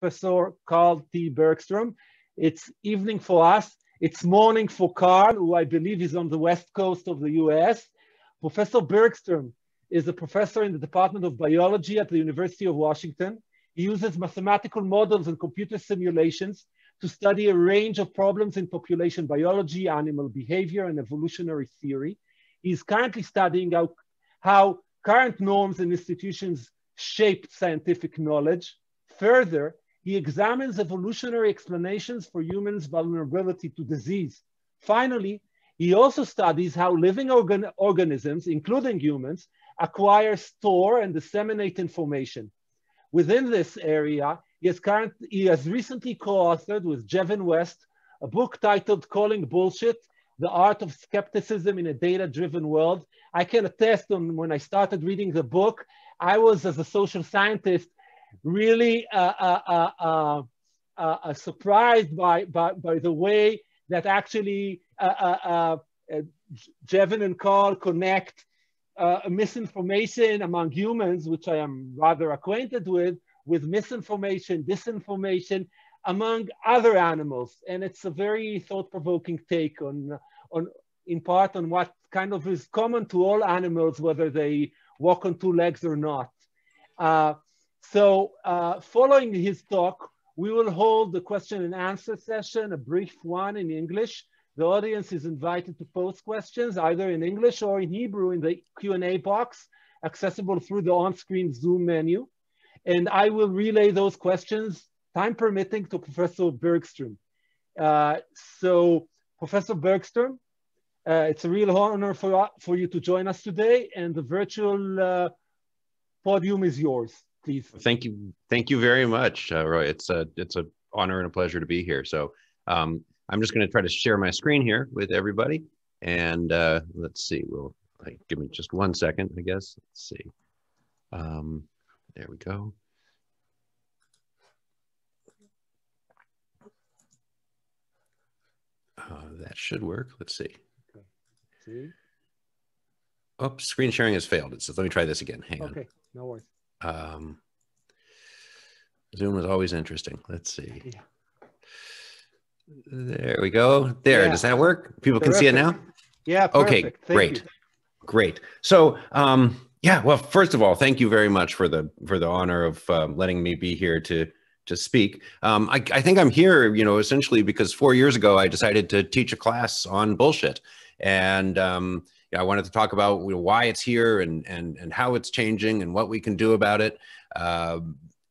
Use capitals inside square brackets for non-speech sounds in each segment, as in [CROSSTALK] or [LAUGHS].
Professor Carl T. Bergstrom. It's evening for us. It's morning for Carl, who I believe is on the west coast of the US. Professor Bergstrom is a professor in the Department of Biology at the University of Washington. He uses mathematical models and computer simulations to study a range of problems in population biology, animal behavior, and evolutionary theory. He's currently studying how, how current norms and institutions shape scientific knowledge. Further, he examines evolutionary explanations for humans' vulnerability to disease. Finally, he also studies how living organ organisms, including humans, acquire, store, and disseminate information. Within this area, he has, current, he has recently co-authored with Jevin West a book titled Calling Bullshit, The Art of Skepticism in a Data-Driven World. I can attest on when I started reading the book, I was, as a social scientist, really uh, uh, uh, uh, surprised by, by, by the way that actually Jevin and Carl connect misinformation among humans, which I am rather acquainted with, with misinformation, disinformation among other animals. And it's a very thought-provoking take on, on, in part on what kind of is common to all animals, whether they walk on two legs or not. Uh, so uh, following his talk, we will hold the question and answer session, a brief one in English. The audience is invited to post questions either in English or in Hebrew in the Q&A box, accessible through the on-screen Zoom menu. And I will relay those questions, time permitting, to Professor Bergstrom. Uh, so Professor Bergstrom, uh, it's a real honor for, for you to join us today and the virtual uh, podium is yours please. Thank you. Thank you very much, uh, Roy. It's a, it's an honor and a pleasure to be here. So um, I'm just going to try to share my screen here with everybody. And uh, let's see, we'll like, give me just one second, I guess. Let's see. Um, there we go. Uh, that should work. Let's see. Okay. See? Oh, screen sharing has failed. It says, let me try this again. Hang okay. on. Okay, no worries. Um, Zoom is always interesting. Let's see. Yeah. There we go. There. Yeah. Does that work? People Terrific. can see it now? Yeah. Perfect. Okay. Thank great. You. Great. So, um, yeah, well, first of all, thank you very much for the for the honor of um, letting me be here to to speak. Um, I, I think I'm here, you know, essentially because four years ago I decided to teach a class on bullshit, and um, I wanted to talk about you know, why it's here and and and how it's changing and what we can do about it. Uh,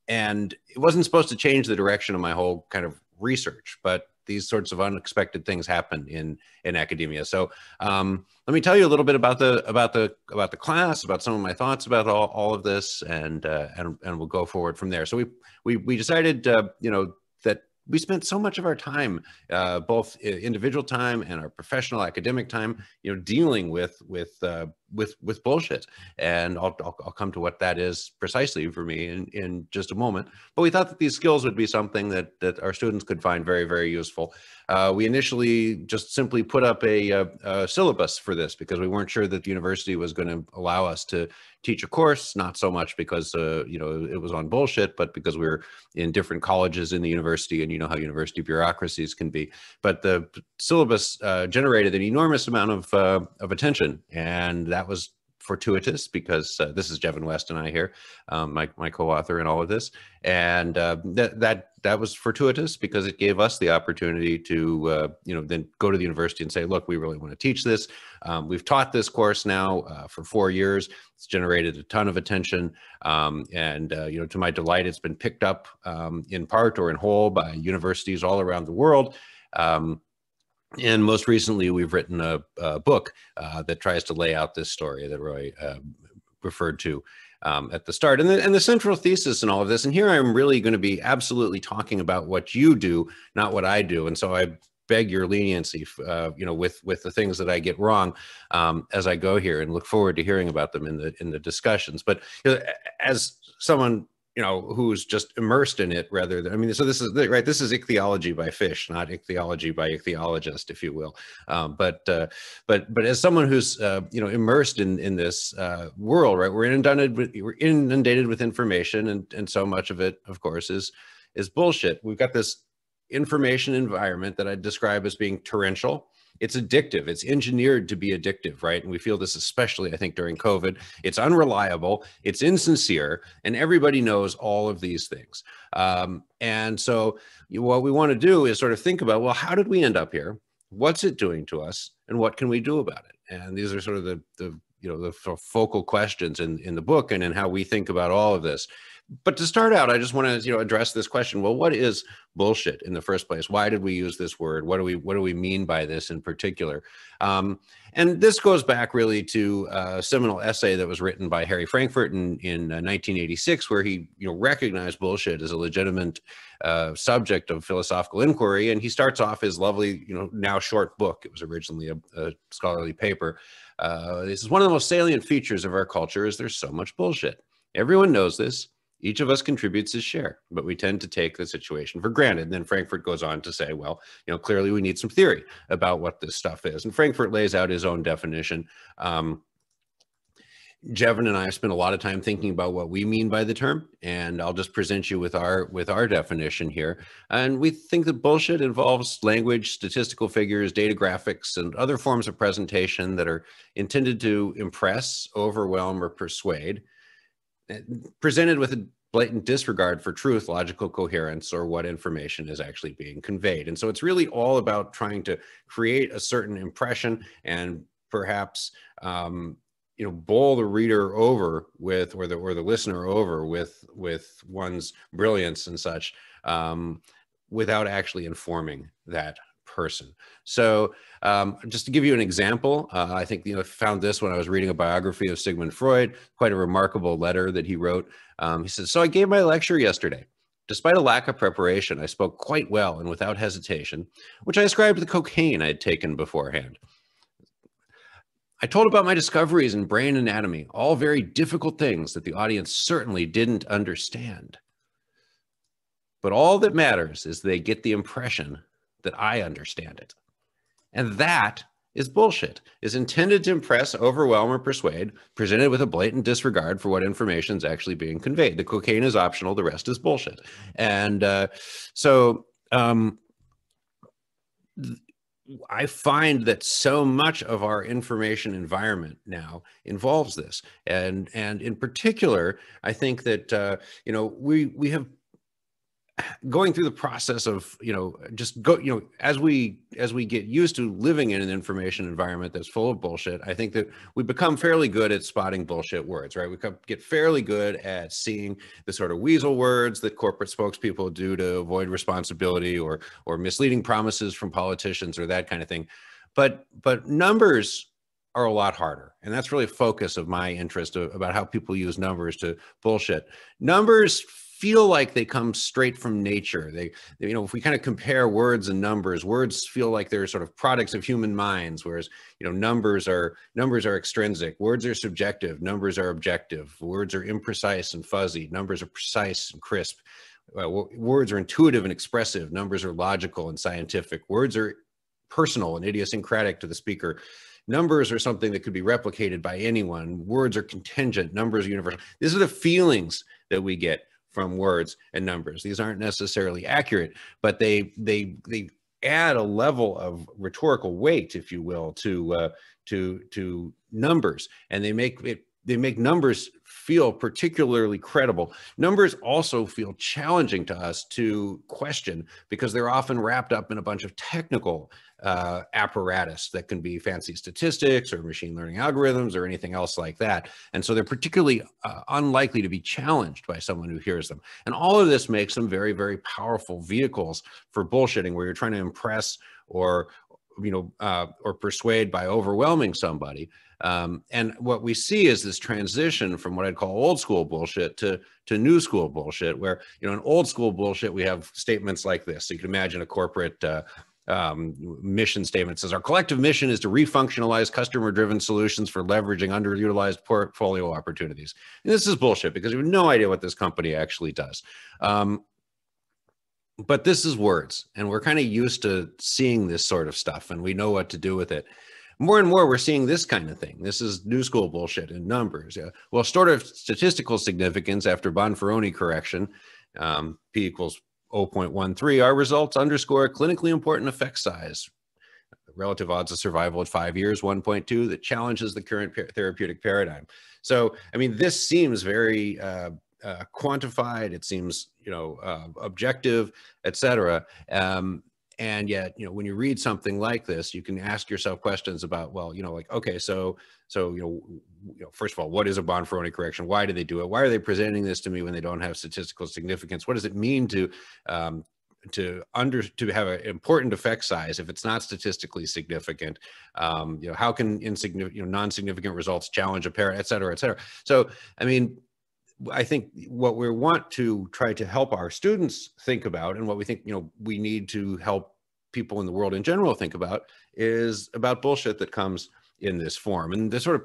and it wasn't supposed to change the direction of my whole kind of research, but these sorts of unexpected things happen in in academia. So um, let me tell you a little bit about the about the about the class, about some of my thoughts about all, all of this, and uh, and and we'll go forward from there. So we we we decided, uh, you know, that we spent so much of our time, uh, both individual time and our professional academic time, you know, dealing with with uh, with with bullshit. And I'll, I'll, I'll come to what that is precisely for me in in just a moment. But we thought that these skills would be something that that our students could find very very useful. Uh, we initially just simply put up a, a, a, syllabus for this because we weren't sure that the university was going to allow us to teach a course, not so much because, uh, you know, it was on bullshit, but because we were in different colleges in the university and you know how university bureaucracies can be. But the syllabus uh, generated an enormous amount of, uh, of attention and that was fortuitous because uh, this is Jevin West and I here, um, my, my co-author in all of this. And uh, that, that, that was fortuitous because it gave us the opportunity to, uh, you know, then go to the university and say, look, we really want to teach this. Um, we've taught this course now uh, for four years. It's generated a ton of attention. Um, and, uh, you know, to my delight, it's been picked up um, in part or in whole by universities all around the world. Um, and most recently, we've written a, a book uh, that tries to lay out this story that Roy uh, referred to um, at the start. And the, and the central thesis in all of this, and here I'm really going to be absolutely talking about what you do, not what I do. And so I beg your leniency, uh, you know, with with the things that I get wrong um, as I go here, and look forward to hearing about them in the in the discussions. But you know, as someone you know who's just immersed in it rather than i mean so this is right this is ichthyology by fish not ichthyology by ichthyologist if you will um, but uh, but but as someone who's uh, you know immersed in in this uh, world right we're inundated with we're inundated with information and and so much of it of course is is bullshit. We've got this information environment that I describe as being torrential. It's addictive. It's engineered to be addictive, right? And we feel this especially, I think, during COVID. It's unreliable. It's insincere, and everybody knows all of these things. Um, and so, what we want to do is sort of think about, well, how did we end up here? What's it doing to us, and what can we do about it? And these are sort of the the you know the focal questions in in the book and in how we think about all of this but to start out, I just want to you know address this question. Well, what is bullshit in the first place? Why did we use this word? What do we what do we mean by this in particular? Um, and this goes back really to a seminal essay that was written by Harry Frankfurt in, in 1986, uh, where he you know recognized bullshit as a legitimate uh, subject of philosophical inquiry. And he starts off his lovely you know now short book. It was originally a, a scholarly paper. Uh, this is one of the most salient features of our culture is there's so much bullshit. Everyone knows this each of us contributes his share, but we tend to take the situation for granted. And then Frankfurt goes on to say, well, you know, clearly we need some theory about what this stuff is. And Frankfurt lays out his own definition. Um, Jevin and I have spent a lot of time thinking about what we mean by the term, and I'll just present you with our with our definition here. And we think that bullshit involves language, statistical figures, data graphics, and other forms of presentation that are intended to impress, overwhelm, or persuade presented with a blatant disregard for truth, logical coherence, or what information is actually being conveyed. And so it's really all about trying to create a certain impression and perhaps um, you know bowl the reader over with or the or the listener over with with one's brilliance and such um, without actually informing that person. So um, just to give you an example, uh, I think you know found this when I was reading a biography of Sigmund Freud, quite a remarkable letter that he wrote. Um, he says, "So I gave my lecture yesterday. Despite a lack of preparation, I spoke quite well and without hesitation, which I ascribed to the cocaine I had taken beforehand." I told about my discoveries in brain anatomy, all very difficult things that the audience certainly didn't understand. But all that matters is they get the impression that I understand it. And that is bullshit, is intended to impress, overwhelm, or persuade, presented with a blatant disregard for what information is actually being conveyed. The cocaine is optional, the rest is bullshit. And uh, so um, I find that so much of our information environment now involves this. And, and in particular, I think that, uh, you know, we, we have going through the process of you know just go you know as we as we get used to living in an information environment that's full of bullshit i think that we become fairly good at spotting bullshit words right? We get fairly good at seeing the sort of weasel words that corporate spokespeople do to avoid responsibility or or misleading promises from politicians or that kind of thing. But but numbers are a lot harder and that's really a focus of my interest about how people use numbers to bullshit. Numbers feel like they come straight from nature. They, you know, if we kind of compare words and numbers, words feel like they're sort of products of human minds, whereas you know numbers are numbers are extrinsic. Words are subjective. Numbers are objective. Words are imprecise and fuzzy. Numbers are precise and crisp. Uh, words are intuitive and expressive. Numbers are logical and scientific. Words are personal and idiosyncratic to the speaker. Numbers are something that could be replicated by anyone. Words are contingent. Numbers are universal. These are the feelings that we get from words and numbers. These aren't necessarily accurate, but they they they add a level of rhetorical weight, if you will, to uh, to to numbers, and they make it they make numbers feel particularly credible. Numbers also feel challenging to us to question because they're often wrapped up in a bunch of technical uh, apparatus that can be fancy statistics or machine learning algorithms or anything else like that. And so they're particularly uh, unlikely to be challenged by someone who hears them. And all of this makes them very, very powerful vehicles for bullshitting where you're trying to impress or, you know, uh, or persuade by overwhelming somebody. Um, and what we see is this transition from what I'd call old school bullshit to to new school bullshit, where you know in old school bullshit we have statements like this. So you can imagine a corporate uh, um, mission statement says our collective mission is to refunctionalize customer driven solutions for leveraging underutilized portfolio opportunities. And this is bullshit because we have no idea what this company actually does. Um, but this is words, and we're kind of used to seeing this sort of stuff, and we know what to do with it. More and more, we're seeing this kind of thing. This is new school bullshit in numbers. Yeah. Well, sort of statistical significance after Bonferroni correction, um, p equals 0.13, our results underscore a clinically important effect size. Relative odds of survival at five years, 1.2, that challenges the current therapeutic paradigm. So, I mean, this seems very uh, uh, quantified. It seems, you know, uh, objective, et cetera. Um, and yet you know when you read something like this you can ask yourself questions about well you know like okay so so you know, you know first of all what is a bonferroni correction? Why do they do it? Why are they presenting this to me when they don't have statistical significance? What does it mean to um, to under to have an important effect size if it's not statistically significant? Um, you know how can insignificant you know non-significant results challenge a parent et cetera et cetera. So i mean I think what we want to try to help our students think about and what we think, you know, we need to help people in the world in general think about is about bullshit that comes in this form. And the sort of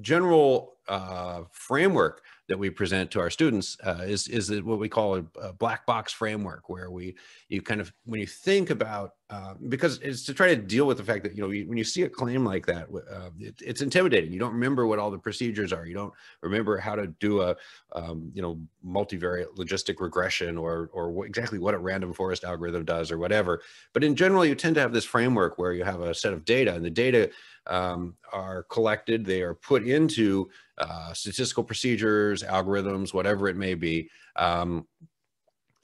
general uh, framework that we present to our students uh, is is what we call a, a, black box framework, where we you kind of when you think about uh, because it's to try to deal with the fact that you know when you see a claim like that, uh, it, it's intimidating. You don't remember what all the procedures are. You don't remember how to do a um, you know multivariate logistic regression or or what, exactly what a random forest algorithm does or whatever. But in general, you tend to have this framework where you have a set of data, and the data um, are collected. They are put into uh, statistical procedures, algorithms, whatever it may be. Um,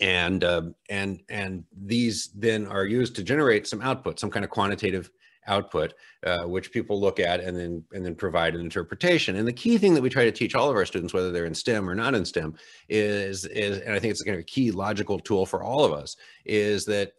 and uh, and and these then are used to generate some output, some kind of quantitative output, uh, which people look at and then and then provide an interpretation. And the key thing that we try to teach all of our students, whether they're in STEM or not in STEM, is is and I think it's kind of a key logical tool for all of us, is that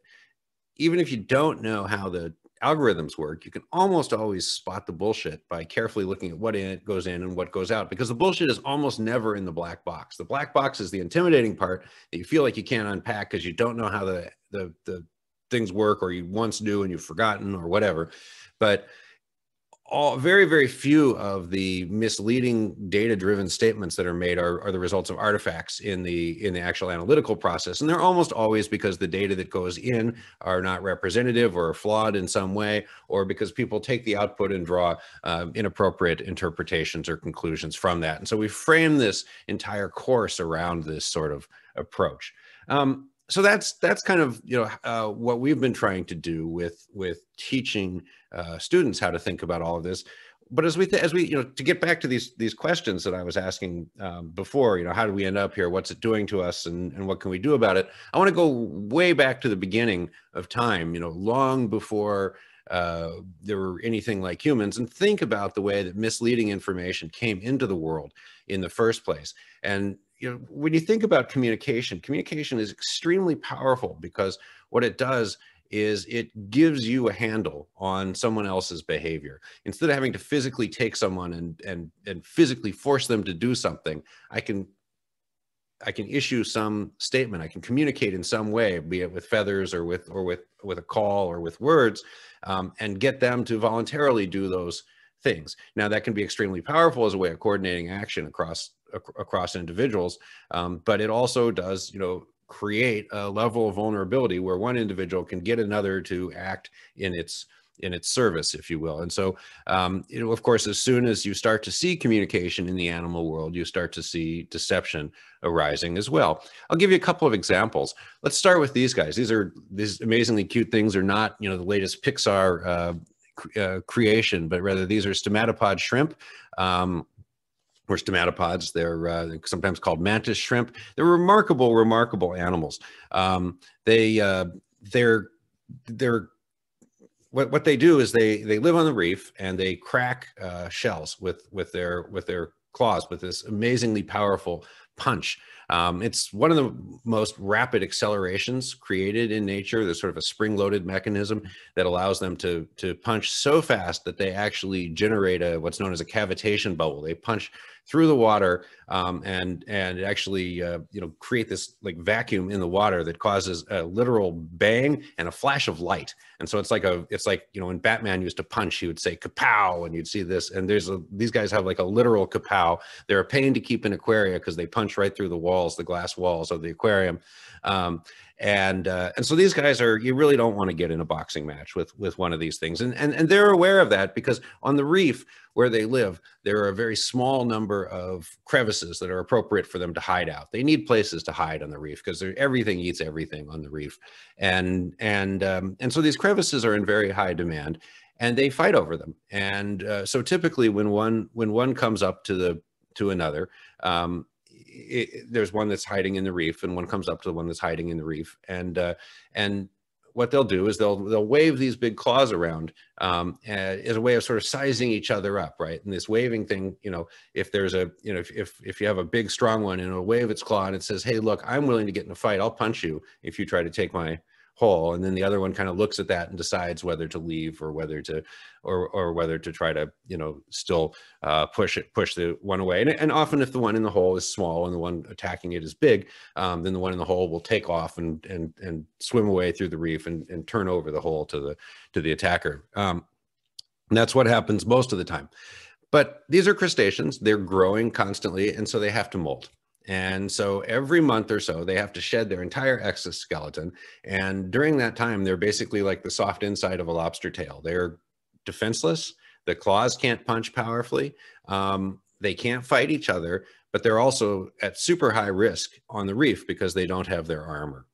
even if you don't know how the algorithms work, you can almost always spot the bullshit by carefully looking at what in it goes in and what goes out because the bullshit is almost never in the black box. The black box is the intimidating part that you feel like you can't unpack because you don't know how the, the, the things work or you once knew and you've forgotten or whatever. But all very very few of the misleading data driven statements that are made are, are the results of artifacts in the in the actual analytical process. And they're almost always because the data that goes in are not representative or flawed in some way or because people take the output and draw uh, inappropriate interpretations or conclusions from that. And so we frame this entire course around this sort of approach. Um, so that's that's kind of you know uh, what we've been trying to do with with teaching uh, students how to think about all of this. But as we th- as we you know to get back to these these questions that i was asking um, before you know how do we end up here? What's it doing to us? And, and what can we do about it? I want to go way back to the beginning of time you know long before uh, there were anything like humans and think about the way that misleading information came into the world in the first place. And you know, when you think about communication, communication is extremely powerful because what it does is it gives you a handle on someone else's behavior. Instead of having to physically take someone and and and physically force them to do something, I can I can issue some statement. I can communicate in some way, be it with feathers or with or with with a call or with words, um, and get them to voluntarily do those things. Now that can be extremely powerful as a way of coordinating action across ac across individuals, um, but it also does, you know, create a level of vulnerability where one individual can get another to act in its in its service, if you will. And so, um, you know, of course, as soon as you start to see communication in the animal world, you start to see deception arising as well. I'll give you a couple of examples. Let's start with these guys. These are these amazingly cute things are not, you know, the latest Pixar uh, uh, creation, but rather these are stomatopod shrimp. Um, or stomatopods. They're uh, sometimes called mantis shrimp. They're remarkable, remarkable animals. Um, they uh, they're they're what, what they do is they they live on the reef and they crack uh, shells with with their with their claws with this amazingly powerful punch. Um, it's one of the most rapid accelerations created in nature. There's sort of a spring-loaded mechanism that allows them to to punch so fast that they actually generate a what's known as a cavitation bubble. They punch through the water um, and and actually uh, you know create this like vacuum in the water that causes a literal bang and a flash of light. And so it's like a it's like you know when Batman used to punch, he would say kapow, and you'd see this. And there's a these guys have like a literal kapow. They're a pain to keep in aquaria because they punch right through the walls, the glass walls of the aquarium. Um, and uh, and so these guys are you really don't want to get in a boxing match with with one of these things. And, and and they're aware of that because on the reef where they live there are a very small number of crevices that are appropriate for them to hide out. They need places to hide on the reef because everything eats everything on the reef. And and um, and so these crevices are in very high demand and they fight over them. And uh, so typically when one when one comes up to the to another um, it, there's one that's hiding in the reef and one comes up to the one that's hiding in the reef and uh, and what they'll do is they'll they'll wave these big claws around um, as a way of sort of sizing each other up, right? And this waving thing, you know, if there's a you know if if, if you have a big strong one and it'll wave its claw and it says, "Hey, look, I'm willing to get in a fight. I'll punch you if you try to take my hole and then the other one kind of looks at that and decides whether to leave or whether to or or whether to try to you know still uh, push it push the one away. And, and often if the one in the hole is small and the one attacking it is big um, then the one in the hole will take off and and and swim away through the reef and, and turn over the hole to the to the attacker. Um, that's what happens most of the time. But these are crustaceans. They're growing constantly and so they have to molt and so every month or so, they have to shed their entire exoskeleton. And during that time, they're basically like the soft inside of a lobster tail. They're defenseless. The claws can't punch powerfully. Um, they can't fight each other, but they're also at super high risk on the reef because they don't have their armor.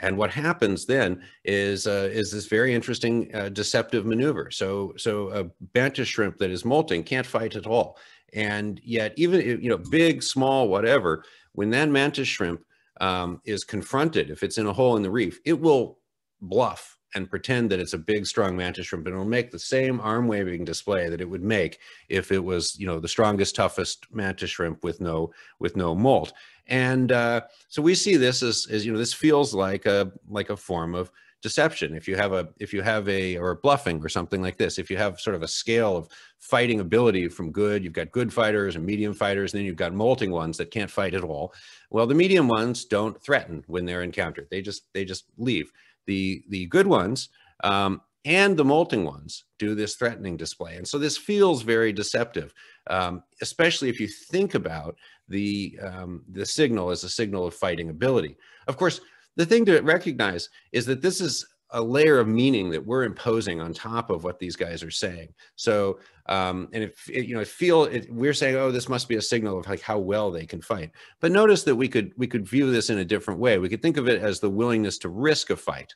And what happens then is uh, is this very interesting uh, deceptive maneuver. So so a mantis shrimp that is molting can't fight at all. And yet, even you know, big, small, whatever, when that mantis shrimp um, is confronted, if it's in a hole in the reef, it will bluff and pretend that it's a big, strong mantis shrimp, and it'll make the same arm waving display that it would make if it was, you know, the strongest, toughest mantis shrimp with no with no molt. And uh, so we see this as, as you know, this feels like a like a form of deception. If you have a if you have a or bluffing or something like this if you have sort of a scale of fighting ability from good you've got good fighters and medium fighters and then you've got molting ones that can't fight at all. Well the medium ones don't threaten when they're encountered. They just they just leave. The the good ones um, and the molting ones do this threatening display. And so this feels very deceptive um, especially if you think about the um, the signal as a signal of fighting ability. Of course the thing to recognize is that this is a layer of meaning that we're imposing on top of what these guys are saying. So, um, and if it, you know, feel it, we're saying, oh, this must be a signal of like how well they can fight. But notice that we could we could view this in a different way. We could think of it as the willingness to risk a fight.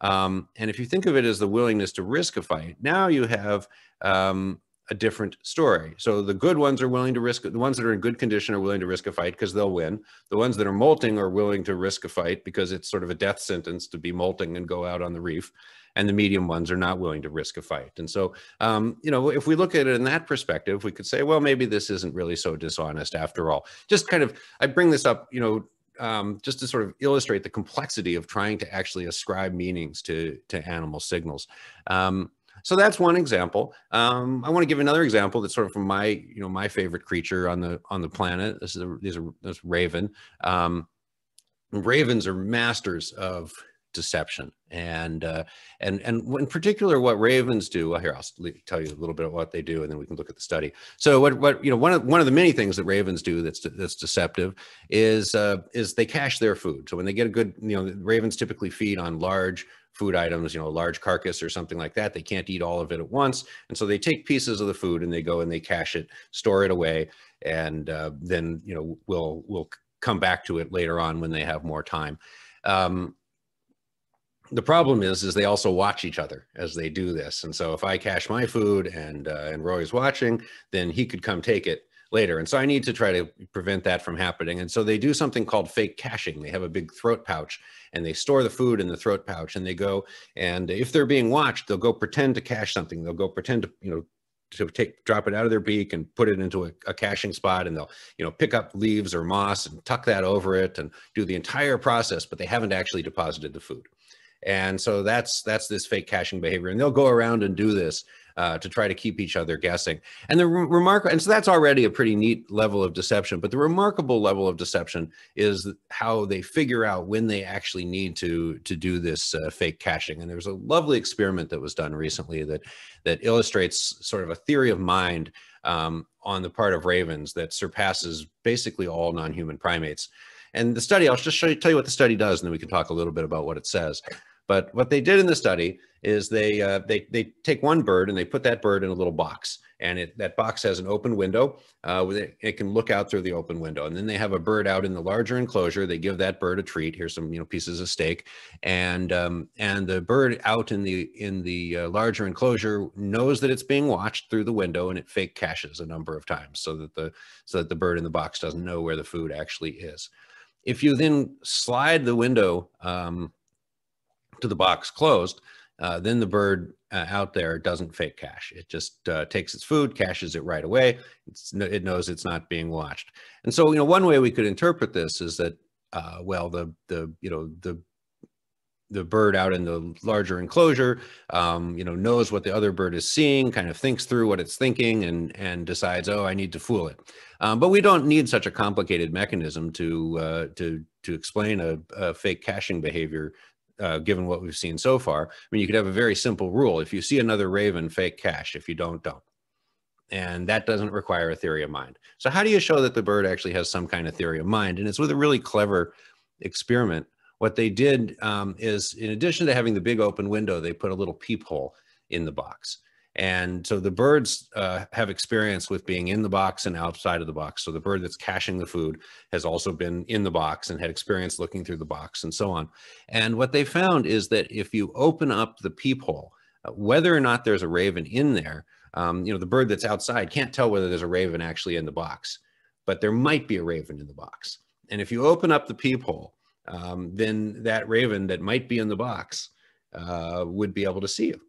Um, and if you think of it as the willingness to risk a fight, now you have um, a different story. So the good ones are willing to risk the ones that are in good condition are willing to risk a fight because they'll win. The ones that are molting are willing to risk a fight because it's sort of a death sentence to be molting and go out on the reef. And the medium ones are not willing to risk a fight. And so, um, you know, if we look at it in that perspective, we could say, well, maybe this isn't really so dishonest after all. Just kind of, I bring this up, you know, um, just to sort of illustrate the complexity of trying to actually ascribe meanings to to animal signals. Um, so that's one example. Um, I want to give another example that's sort of from my, you know, my favorite creature on the on the planet. This is a, these are this raven. Um, ravens are masters of deception and uh, and and in particular what ravens do well here i'll tell you a little bit of what they do and then we can look at the study so what what you know one of one of the many things that ravens do that's that's deceptive is uh, is they cache their food so when they get a good you know ravens typically feed on large food items, you know, a large carcass or something like that. They can't eat all of it at once. And so they take pieces of the food and they go and they cache it, store it away. And uh, then, you know, we'll, we'll come back to it later on when they have more time. Um, the problem is, is they also watch each other as they do this. And so if I cache my food and, uh, and Roy's watching, then he could come take it later. And so I need to try to prevent that from happening. And so they do something called fake caching. They have a big throat pouch and they store the food in the throat pouch and they go and if they're being watched, they'll go pretend to cache something. They'll go pretend to, you know, to take drop it out of their beak and put it into a, a, caching spot and they'll you know pick up leaves or moss and tuck that over it and do the entire process but they haven't actually deposited the food and so that's that's this fake caching behavior and they'll go around and do this uh, to try to keep each other guessing. And the re- remarkable, and so that's already a pretty neat level of deception. But the remarkable level of deception is how they figure out when they actually need to to do this uh, fake caching. And there's a lovely experiment that was done recently that that illustrates sort of a theory of mind um, on the part of ravens that surpasses basically all non-human primates. And the study, I'll just show you, tell you what the study does, and then we can talk a little bit about what it says. But what they did in the study is they uh, they they take one bird and they put that bird in a little box, and it, that box has an open window. Uh, it, it, can look out through the open window, and then they have a bird out in the larger enclosure. They give that bird a treat. Here's some you know pieces of steak, and um, and the bird out in the in the uh, larger enclosure knows that it's being watched through the window, and it fake caches a number of times so that the so that the bird in the box doesn't know where the food actually is. If you then slide the window um, to the box closed, uh, then the bird uh, out there doesn't fake cache. It just uh, takes its food, caches it right away. It's, it knows it's not being watched. And so, you know, one way we could interpret this is that, uh, well, the the you know the the bird out in the larger enclosure, um, you know, knows what the other bird is seeing, kind of thinks through what it's thinking, and and decides, oh, I need to fool it. Um, but we don't need such a complicated mechanism to uh, to to explain a, a fake caching behavior uh, given what we've seen so far. I mean, you could have a very simple rule. If you see another raven, fake cache. If you don't, don't. And that doesn't require a theory of mind. So how do you show that the bird actually has some kind of theory of mind? And it's with a really clever experiment. What they did um, is, in addition to having the big open window, they put a little peephole in the box. And so the birds uh, have experience with being in the box and outside of the box. So the bird that's caching the food has also been in the box and had experience looking through the box and so on. And what they found is that if you open up the peephole, uh, whether or not there's a raven in there, um, you know, the bird that's outside can't tell whether there's a raven actually in the box, but there might be a raven in the box. And if you open up the peephole, um, then that raven that might be in the box uh, would be able to see you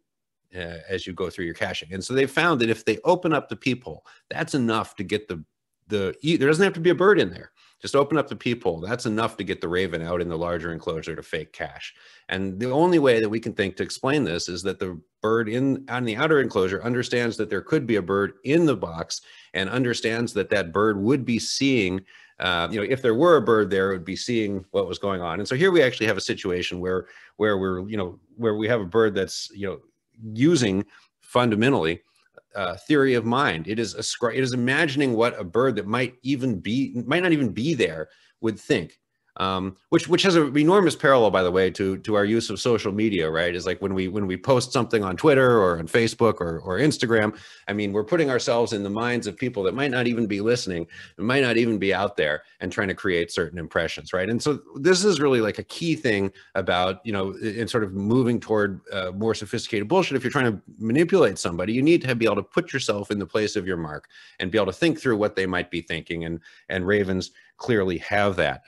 uh, as you go through your caching. And so they found that if they open up the peephole, that's enough to get the the there doesn't have to be a bird in there. Just open up the peephole. That's enough to get the raven out in the larger enclosure to fake cache. And the only way that we can think to explain this is that the bird in on the outer enclosure understands that there could be a bird in the box and understands that that bird would be seeing uh, you know, if there were a bird there, it would be seeing what was going on. And so here we actually have a situation where, where we're, you know, where we have a bird that's, you know, using fundamentally uh, theory of mind. It is a it is imagining what a bird that might even be might not even be there would think um, which which has an enormous parallel, by the way, to to our use of social media. Right, is like when we when we post something on Twitter or on Facebook or or Instagram. I mean, we're putting ourselves in the minds of people that might not even be listening, and might not even be out there, and trying to create certain impressions. Right, and so this is really like a key thing about you know in sort of moving toward uh, more sophisticated bullshit. If you're trying to manipulate somebody, you need to be able to put yourself in the place of your mark and be able to think through what they might be thinking. And and Ravens clearly have that.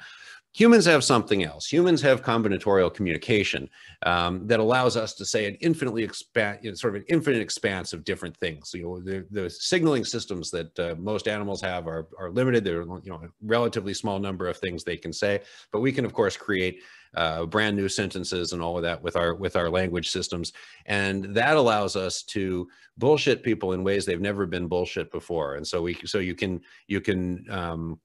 Humans have something else. Humans have combinatorial communication um, that allows us to say an infinitely expand, you know, sort of an infinite expanse of different things. You know, the, the signaling systems that uh, most animals have are, are limited. There are you know a relatively small number of things they can say, but we can of course create uh, brand new sentences and all of that with our with our language systems, and that allows us to bullshit people in ways they've never been bullshit before. And so we so you can you can um,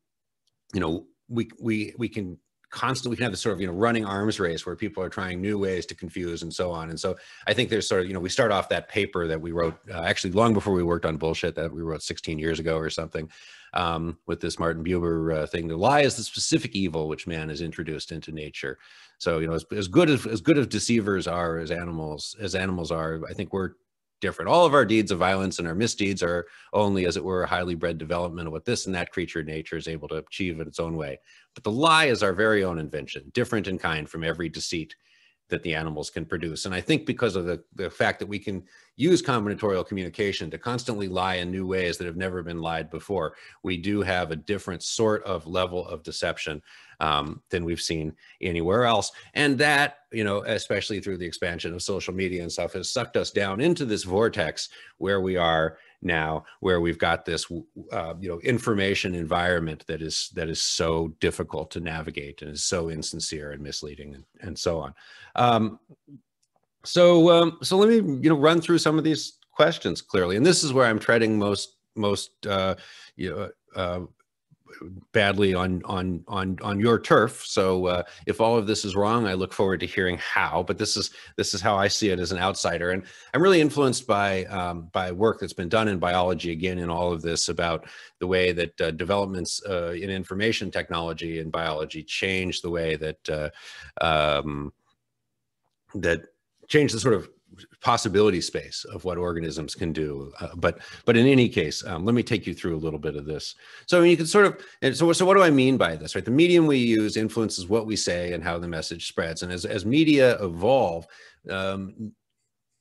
you know we we we can constantly we can have this sort of you know running arms race where people are trying new ways to confuse and so on. And so i think there's sort of you know we start off that paper that we wrote uh, actually long before we worked on bullshit that we wrote 16 years ago or something um, with this martin buber uh, thing the lie is the specific evil which man has introduced into nature. So you know as, as good as as good as deceivers are as animals as animals are i think we're different. All of our deeds of violence and our misdeeds are only, as it were, a highly bred development of what this and that creature nature is able to achieve in its own way. But the lie is our very own invention, different in kind from every deceit that the animals can produce. And I think because of the, the fact that we can use combinatorial communication to constantly lie in new ways that have never been lied before, we do have a different sort of level of deception um, than we've seen anywhere else. And that, you know, especially through the expansion of social media and stuff, has sucked us down into this vortex where we are now, where we've got this, uh, you know, information environment that is that is so difficult to navigate and is so insincere and misleading and, and so on. Um, so, um, so let me, you know, run through some of these questions clearly, and this is where I'm treading most most uh, you know, uh, badly on on on on your turf. So uh, if all of this is wrong, I look forward to hearing how. But this is this is how I see it as an outsider, and I'm really influenced by um, by work that's been done in biology again in all of this about the way that uh, developments uh, in information technology and biology change the way that uh, um, that change the sort of possibility space of what organisms can do. Uh, but but in any case, um, let me take you through a little bit of this. So you can sort of and so so what do I mean by this? Right, the medium we use influences what we say and how the message spreads. And as as media evolve, um,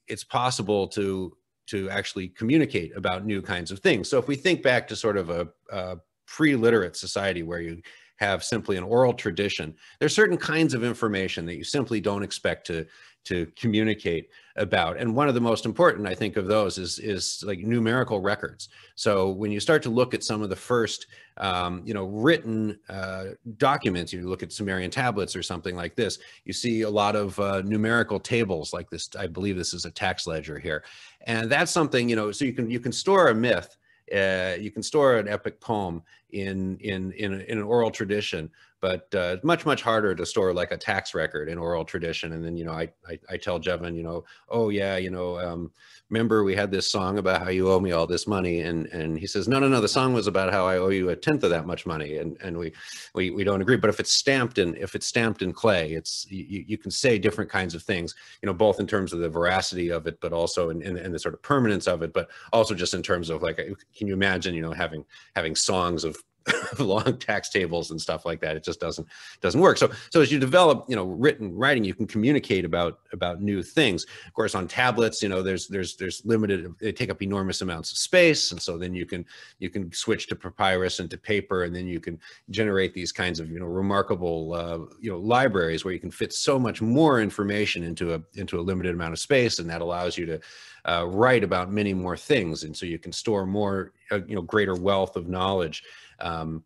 it's possible to to actually communicate about new kinds of things. So if we think back to sort of a, a pre-literate society where you have simply an oral tradition, there's certain kinds of information that you simply don't expect to to communicate about. And one of the most important, I think, of those is is like numerical records. So when you start to look at some of the first, um, you know, written uh, documents, you look at Sumerian tablets or something like this, you see a lot of uh, numerical tables like this. I believe this is a tax ledger here, and that's something you know. So you can you can store a myth. Uh, you can store an epic poem in in in, in an oral tradition, but uh, much much harder to store like a tax record in oral tradition. And then you know i i, I tell jevin you know oh yeah you know um, remember we had this song about how you owe me all this money? And and he says no no no the song was about how i owe you a tenth of that much money. And and we we, we don't agree. But if it's stamped in if it's stamped in clay it's you, you can say different kinds of things you know both in terms of the veracity of it but also in, in, in the sort of permanence of it but also just in terms of like can you imagine you know having having songs of [LAUGHS] long tax tables and stuff like that. It just doesn't doesn't work. So so as you develop, you know, written writing, you can communicate about about new things. Of course, on tablets, you know, there's there's there's limited. They take up enormous amounts of space, and so then you can you can switch to papyrus and to paper, and then you can generate these kinds of you know remarkable uh, you know libraries where you can fit so much more information into a into a limited amount of space, and that allows you to uh, write about many more things, and so you can store more uh, you know greater wealth of knowledge um,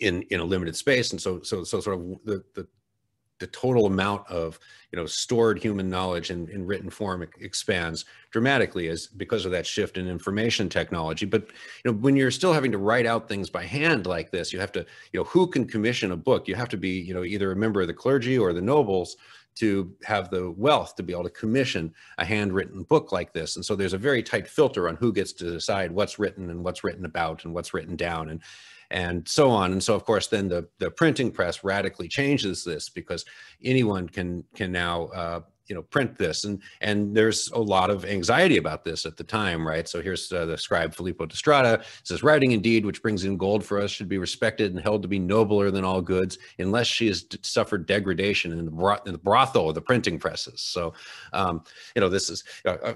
in in a limited space, and so so so sort of the the the total amount of you know stored human knowledge in, in written form expands dramatically as because of that shift in information technology. But you know when you're still having to write out things by hand like this you have to you know who can commission a book? You have to be you know either a member of the clergy or the nobles to have the wealth to be able to commission a handwritten book like this. And so there's a very tight filter on who gets to decide what's written and what's written about and what's written down and and so on. And so of course then the the printing press radically changes this because anyone can can now uh, you know print this. And and there's a lot of anxiety about this at the time right? So here's uh, the scribe filippo de strata says writing indeed which brings in gold for us should be respected and held to be nobler than all goods unless she has suffered degradation in the, in the brothel of the printing presses. So um, you know this is uh, uh,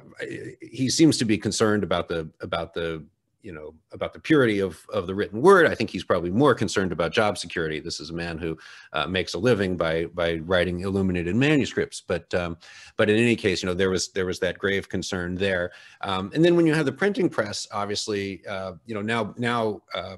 he seems to be concerned about the about the you know about the purity of of the written word. I think he's probably more concerned about job security. This is a man who uh, makes a living by by writing illuminated manuscripts. But um, but in any case you know there was there was that grave concern there. Um, and then when you have the printing press obviously uh, you know now now uh,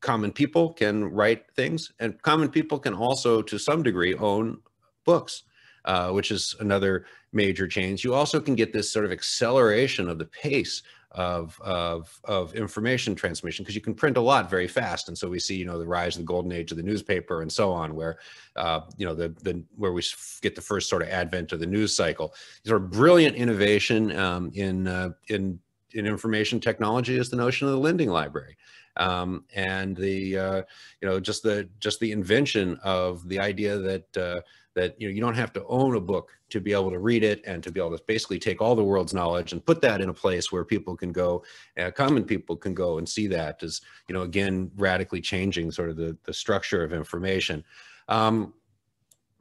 common people can write things and common people can also to some degree own books uh, which is another major change. You also can get this sort of acceleration of the pace of, of, of information transmission because you can print a lot very fast. And so we see, you know, the rise of the golden age of the newspaper and so on, where, uh, you know, the, the, where we get the first sort of advent of the news cycle. Sort of brilliant innovation um, in, uh, in, in information technology is the notion of the lending library. Um, and the, uh, you know, just the, just the invention of the idea that, uh, that you know you don't have to own a book to be able to read it and to be able to basically take all the world's knowledge and put that in a place where people can go uh, common people can go and see that as you know again radically changing sort of the, the structure of information. Um,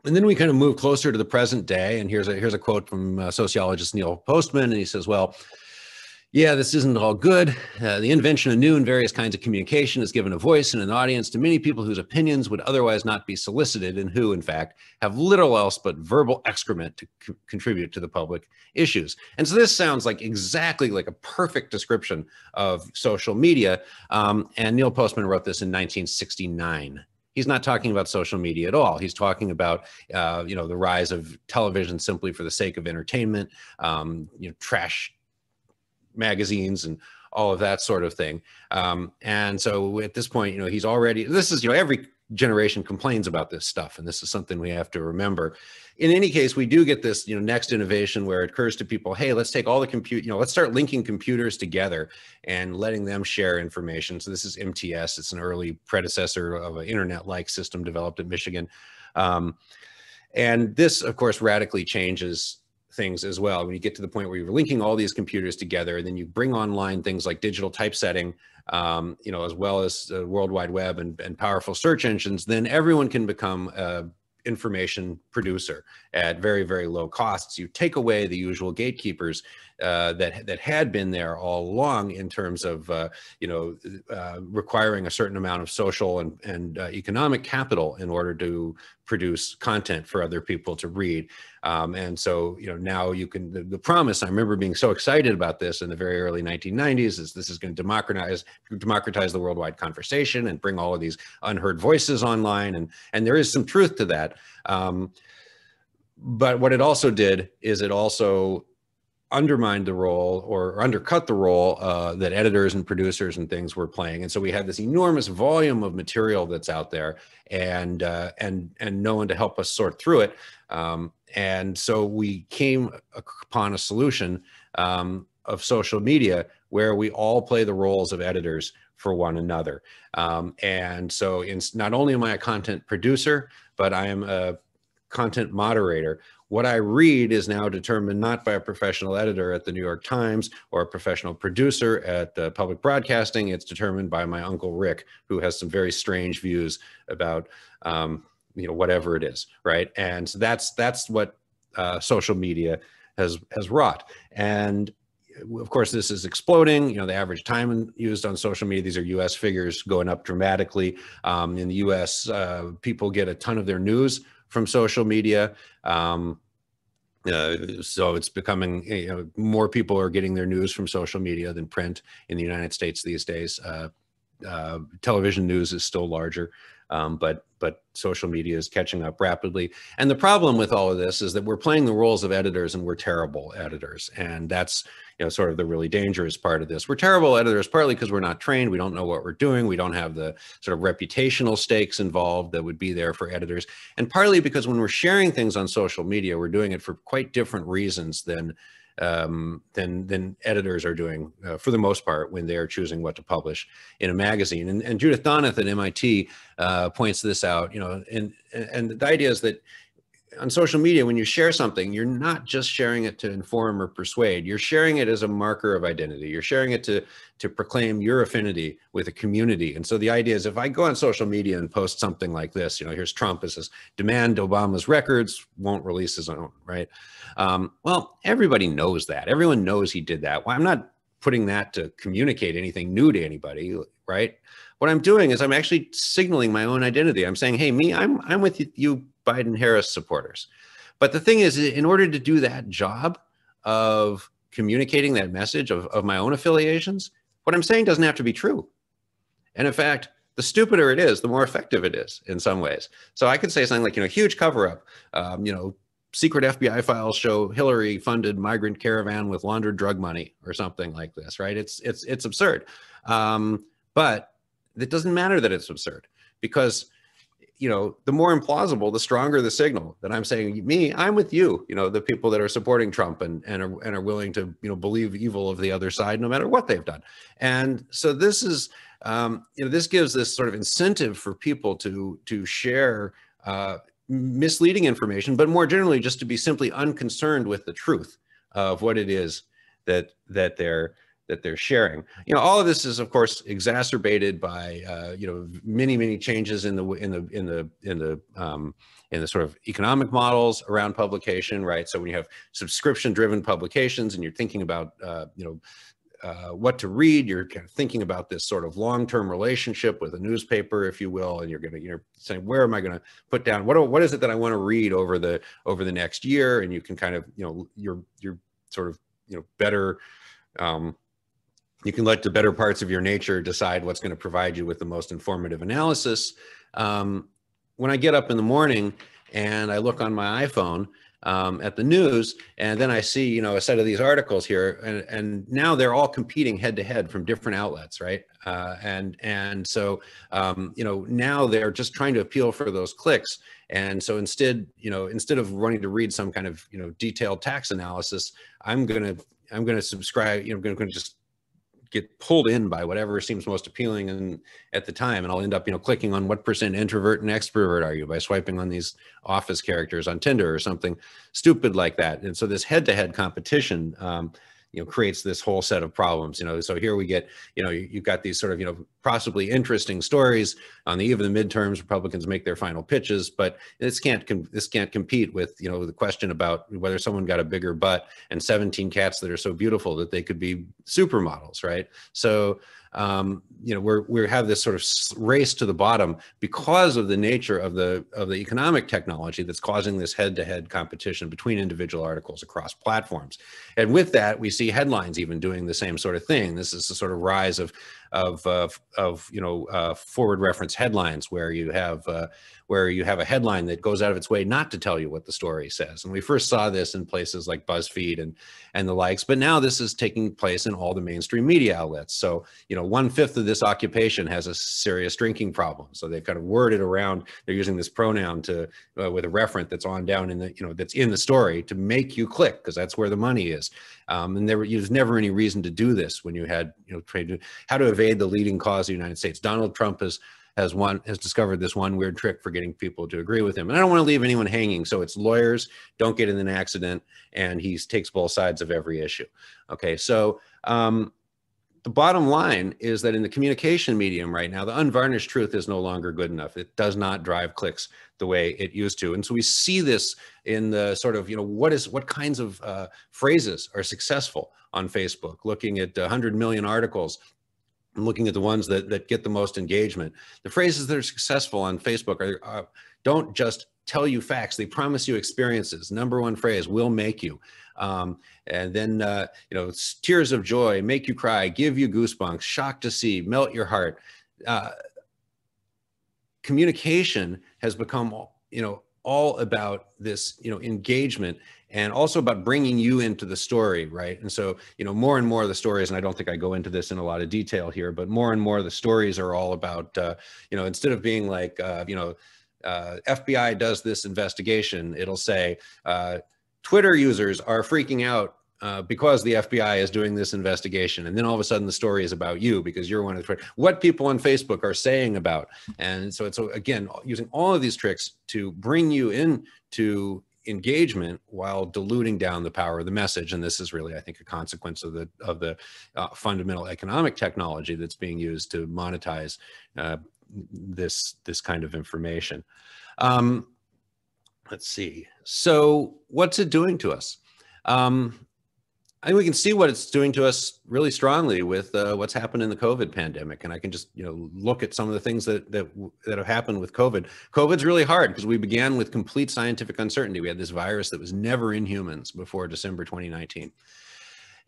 and then we kind of move closer to the present day and here's a here's a quote from uh, sociologist neil postman and he says well yeah, this isn't all good. Uh, the invention of new and various kinds of communication has given a voice and an audience to many people whose opinions would otherwise not be solicited and who, in fact, have little else but verbal excrement to co- contribute to the public issues. And so this sounds like exactly like a perfect description of social media. Um, and Neil Postman wrote this in 1969 he's not talking about social media at all. He's talking about uh, you know the rise of television simply for the sake of entertainment, um, you know trash magazines and all of that sort of thing. Um, and so at this point, you know, he's already, this is, you know, every generation complains about this stuff. And this is something we have to remember. In any case, we do get this, you know, next innovation where it occurs to people, hey, let's take all the compute, you know, let's start linking computers together and letting them share information. So this is MTS. It's an early predecessor of an internet-like system developed at Michigan. Um, and this, of course, radically changes things as well. When you get to the point where you're linking all these computers together, and then you bring online things like digital typesetting, um, you know, as well as the World Wide Web and, and powerful search engines, then everyone can become a information producer at very, very low costs. You take away the usual gatekeepers uh, that that had been there all along in terms of uh, you know uh, requiring a certain amount of social and and uh, economic capital in order to produce content for other people to read. Um, and so you know now you can the, the, promise. I remember being so excited about this in the very early 1990s. Is this is going to democratize democratize the worldwide conversation and bring all of these unheard voices online and and there is some truth to that. Um, but what it also did is it also undermined the role or undercut the role uh, that editors and producers and things were playing. And so we had this enormous volume of material that's out there, and uh, and and no one to help us sort through it. Um, and so we came upon a solution um, of social media where we all play the roles of editors for one another. Um, and so, in, not only am I a content producer, but I am a content moderator what I read is now determined not by a professional editor at the New York Times or a professional producer at uh, public broadcasting. It's determined by my uncle Rick, who has some very strange views about, um, you know, whatever it is, right? And so that's that's what uh, social media has has wrought. And of course, this is exploding. You know, the average time used on social media, these are US figures going up dramatically. Um, in the US, uh, people get a ton of their news from social media. Um, so it's becoming you know, more people are getting their news from social media than print in the United States these days. Uh, uh, television news is still larger, um, but but social media is catching up rapidly. And the problem with all of this is that we're playing the roles of editors and we're terrible editors, and that's you know sort of the really dangerous part of this. We're terrible editors partly because we're not trained, we don't know what we're doing, we don't have the sort of reputational stakes involved that would be there for editors, and partly because when we're sharing things on social media, we're doing it for quite different reasons than um, than than editors are doing uh, for the most part when they're choosing what to publish in a magazine. And, and Judith Donath at MIT uh, points this out. You know, and and the idea is that on social media, when you share something, you're not just sharing it to inform or persuade. You're sharing it as a marker of identity. You're sharing it to to proclaim your affinity with a community. And so the idea is, if I go on social media and post something like this, you know, here's Trump. It says, "Demand Obama's records, won't release his own." Right? Um, well, everybody knows that. Everyone knows he did that. Well, I'm not putting that to communicate anything new to anybody, right? What I'm doing is I'm actually signaling my own identity. I'm saying, "Hey, me, I'm I'm with you Biden Harris supporters. But the thing is, in order to do that job of communicating that message of, of my own affiliations, what I'm saying doesn't have to be true. And in fact, the stupider it is, the more effective it is in some ways. So I could say something like, you know, huge cover up, um, you know, secret FBI files show Hillary funded migrant caravan with laundered drug money or something like this, right? It's it's it's absurd, um, but it doesn't matter that it's absurd because you know, the more implausible, the stronger the signal that I'm saying, me, I'm with you, you know, the people that are supporting Trump and, and, are, and are willing to, you know, believe evil of the other side, no matter what they've done. And so this is, um, you know, this gives this sort of incentive for people to, to share uh, misleading information, but more generally, just to be simply unconcerned with the truth of what it is that, that they're, that they're sharing. You know, all of this is, of course, exacerbated by uh, you know many many changes in the in the in the in the um, in the sort of economic models around publication, right? So when you have subscription-driven publications and you're thinking about uh, you know. Uh, what to read, you're kind of thinking about this sort of long-term relationship with a newspaper, if you will, and you're going to you're saying, where am I going to put down what what is it that I want to read over the over the next year, and you can kind of you know you're you're sort of you know better um, you can let the better parts of your nature decide what's going to provide you with the most informative analysis. Um, when I get up in the morning and I look on my iPhone, um, at the news, and then I see you know a set of these articles here, and and now they're all competing head to head from different outlets, right? Uh, and and so um, you know now they're just trying to appeal for those clicks, and so instead you know instead of running to read some kind of you know detailed tax analysis, I'm gonna I'm gonna subscribe, you know, I'm gonna just get pulled in by whatever seems most appealing and at the time and i'll end up you know clicking on what percent introvert and extrovert are you by swiping on these office characters on tinder or something stupid like that. And so this head-to-head competition um, you know creates this whole set of problems you know so here we get you know you, have got these sort of you know possibly interesting stories. On the eve of the midterms republicans make their final pitches but this can't this can't compete with you know the question about whether someone got a bigger butt and 17 cats that are so beautiful that they could be supermodels right? So um, you know we're we have this sort of race to the bottom because of the nature of the of the economic technology that's causing this head-to-head competition between individual articles across platforms. And with that we see headlines even doing the same sort of thing. This is the sort of rise of of of, of you know uh, forward reference headlines where you have uh, where you have a headline that goes out of its way not to tell you what the story says. And we first saw this in places like BuzzFeed and and the likes, but now this is taking place in all the mainstream media outlets. So you know one fifth of this occupation has a serious drinking problem. So they've kind of worded around. They're using this pronoun to uh, with a referent that's on down in the you know that's in the story to make you click because that's where the money is. Um, and there was never any reason to do this when you had, you know, trade to, how to evade the leading cause of the United States. Donald Trump has has one has discovered this one weird trick for getting people to agree with him. And I don't want to leave anyone hanging. So it's lawyers don't get in an accident, and he takes both sides of every issue. Okay, so um, the bottom line is that in the communication medium right now, the unvarnished truth is no longer good enough. It does not drive clicks the way it used to. And so we see this in the sort of, you know, what is what kinds of uh, phrases are successful on Facebook, looking at 100 million articles and looking at the ones that, that get the most engagement. The phrases that are successful on Facebook are, uh, don't just tell you facts, they promise you experiences. Number one phrase, will make you. Um, and then, uh, you know, tears of joy, make you cry, give you goosebumps, shock to see, melt your heart. Uh, communication has become, you know, all about this, you know, engagement and also about bringing you into the story, right? And so, you know, more and more of the stories, and I don't think I go into this in a lot of detail here, but more and more of the stories are all about, uh, you know, instead of being like, uh, you know, uh, FBI does this investigation, it'll say uh, Twitter users are freaking out uh, because the FBI is doing this investigation. And then all of a sudden the story is about you because you're one of the what people on Facebook are saying about. And so it's again using all of these tricks to bring you into engagement while diluting down the power of the message. And this is really, I think, a consequence of the of the uh, fundamental economic technology that's being used to monetize uh, this this kind of information. Um, let's see. So, what's it doing to us? Um, I think we can see what it's doing to us really strongly with uh, what's happened in the COVID pandemic, and I can just you know look at some of the things that that that have happened with COVID. COVID's really hard because we began with complete scientific uncertainty. We had this virus that was never in humans before December 2019.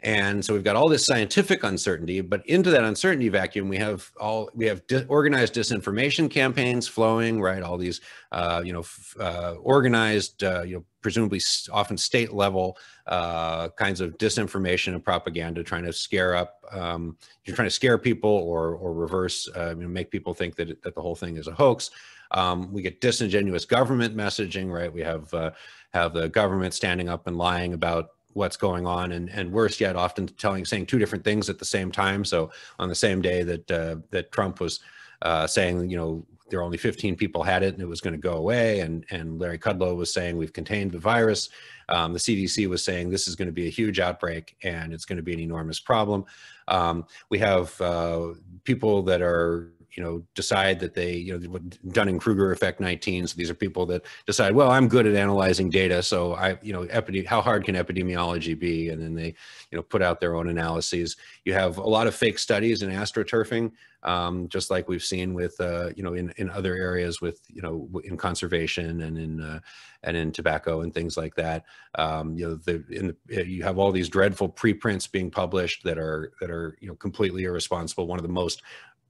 And so we've got all this scientific uncertainty, but into that uncertainty vacuum, we have all we have di- organized disinformation campaigns flowing, right? All these, uh, you know, f- uh, organized, uh, you know, presumably often state level uh, kinds of disinformation and propaganda, trying to scare up, um, you're trying to scare people or or reverse, uh, you know, make people think that that the whole thing is a hoax. Um, we get disingenuous government messaging, right? We have uh, have the government standing up and lying about what's going on and and worse yet often telling saying two different things at the same time. So on the same day that uh, that Trump was uh, saying you know there were only 15 people had it and it was going to go away and and Larry Kudlow was saying we've contained the virus. Um, the CDC was saying this is going to be a huge outbreak and it's going to be an enormous problem. Um, we have uh, people that are you know decide that they you know Dunning Kruger effect 19 so these are people that decide well I'm good at analyzing data so I you know epide- how hard can epidemiology be? And then they you know put out their own analyses. You have a lot of fake studies in astroturfing um, just like we've seen with uh, you know in, in other areas with you know in conservation and in uh, and in tobacco and things like that. Um, you know the, in the, you have all these dreadful preprints being published that are that are you know completely irresponsible one of the most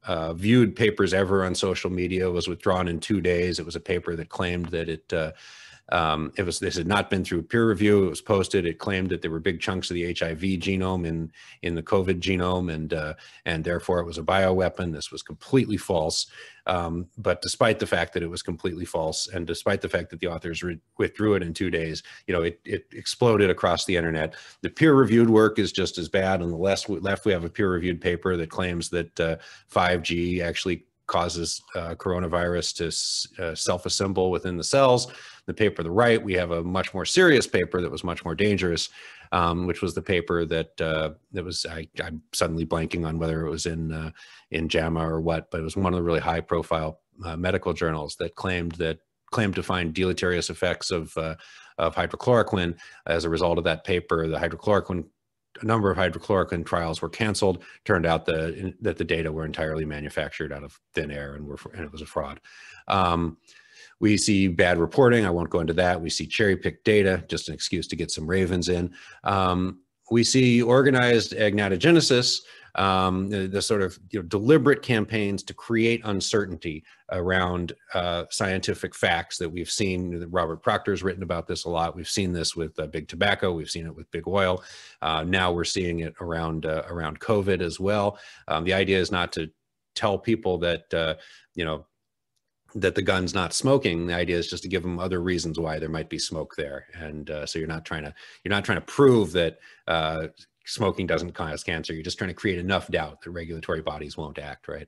uh, viewed papers ever on social media was withdrawn in two days. It was a paper that claimed that it uh, Um, it was this had not been through peer review. It was posted. It claimed that there were big chunks of the HIV genome in in the COVID genome, and uh, and therefore it was a bioweapon. This was completely false. Um, but despite the fact that it was completely false, and despite the fact that the authors re- withdrew it in two days, you know, it, it exploded across the internet. The peer-reviewed work is just as bad. On the left, left we have a peer-reviewed paper that claims that uh, 5G actually causes uh, coronavirus to uh, self-assemble within the cells. The paper the right, we have a much more serious paper that was much more dangerous, um, which was the paper that uh, that was I, am suddenly blanking on whether it was in uh, in JAMA or what, but it was one of the really high-profile uh, medical journals that claimed that claimed to find deleterious effects of uh, of hydrochloroquine as a result of that paper. The hydrochloroquine a number of hydrochloroquine trials were canceled. Turned out the, that the data were entirely manufactured out of thin air and, were, and it was a fraud. Um, we see bad reporting. I won't go into that. We see cherry picked data, just an excuse to get some ravens in. Um, we see organized agnatogenesis, um, the, the, sort of you know, deliberate campaigns to create uncertainty around uh, scientific facts that we've seen. Robert Proctor's written about this a lot. We've seen this with uh, big tobacco. We've seen it with big oil. Uh, now we're seeing it around uh, around COVID as well. Um, the idea is not to tell people that uh, you know that the gun's not smoking the idea is just to give them other reasons why there might be smoke there and uh, so you're not trying to you're not trying to prove that uh, smoking doesn't cause cancer. You're just trying to create enough doubt that regulatory bodies won't act, right?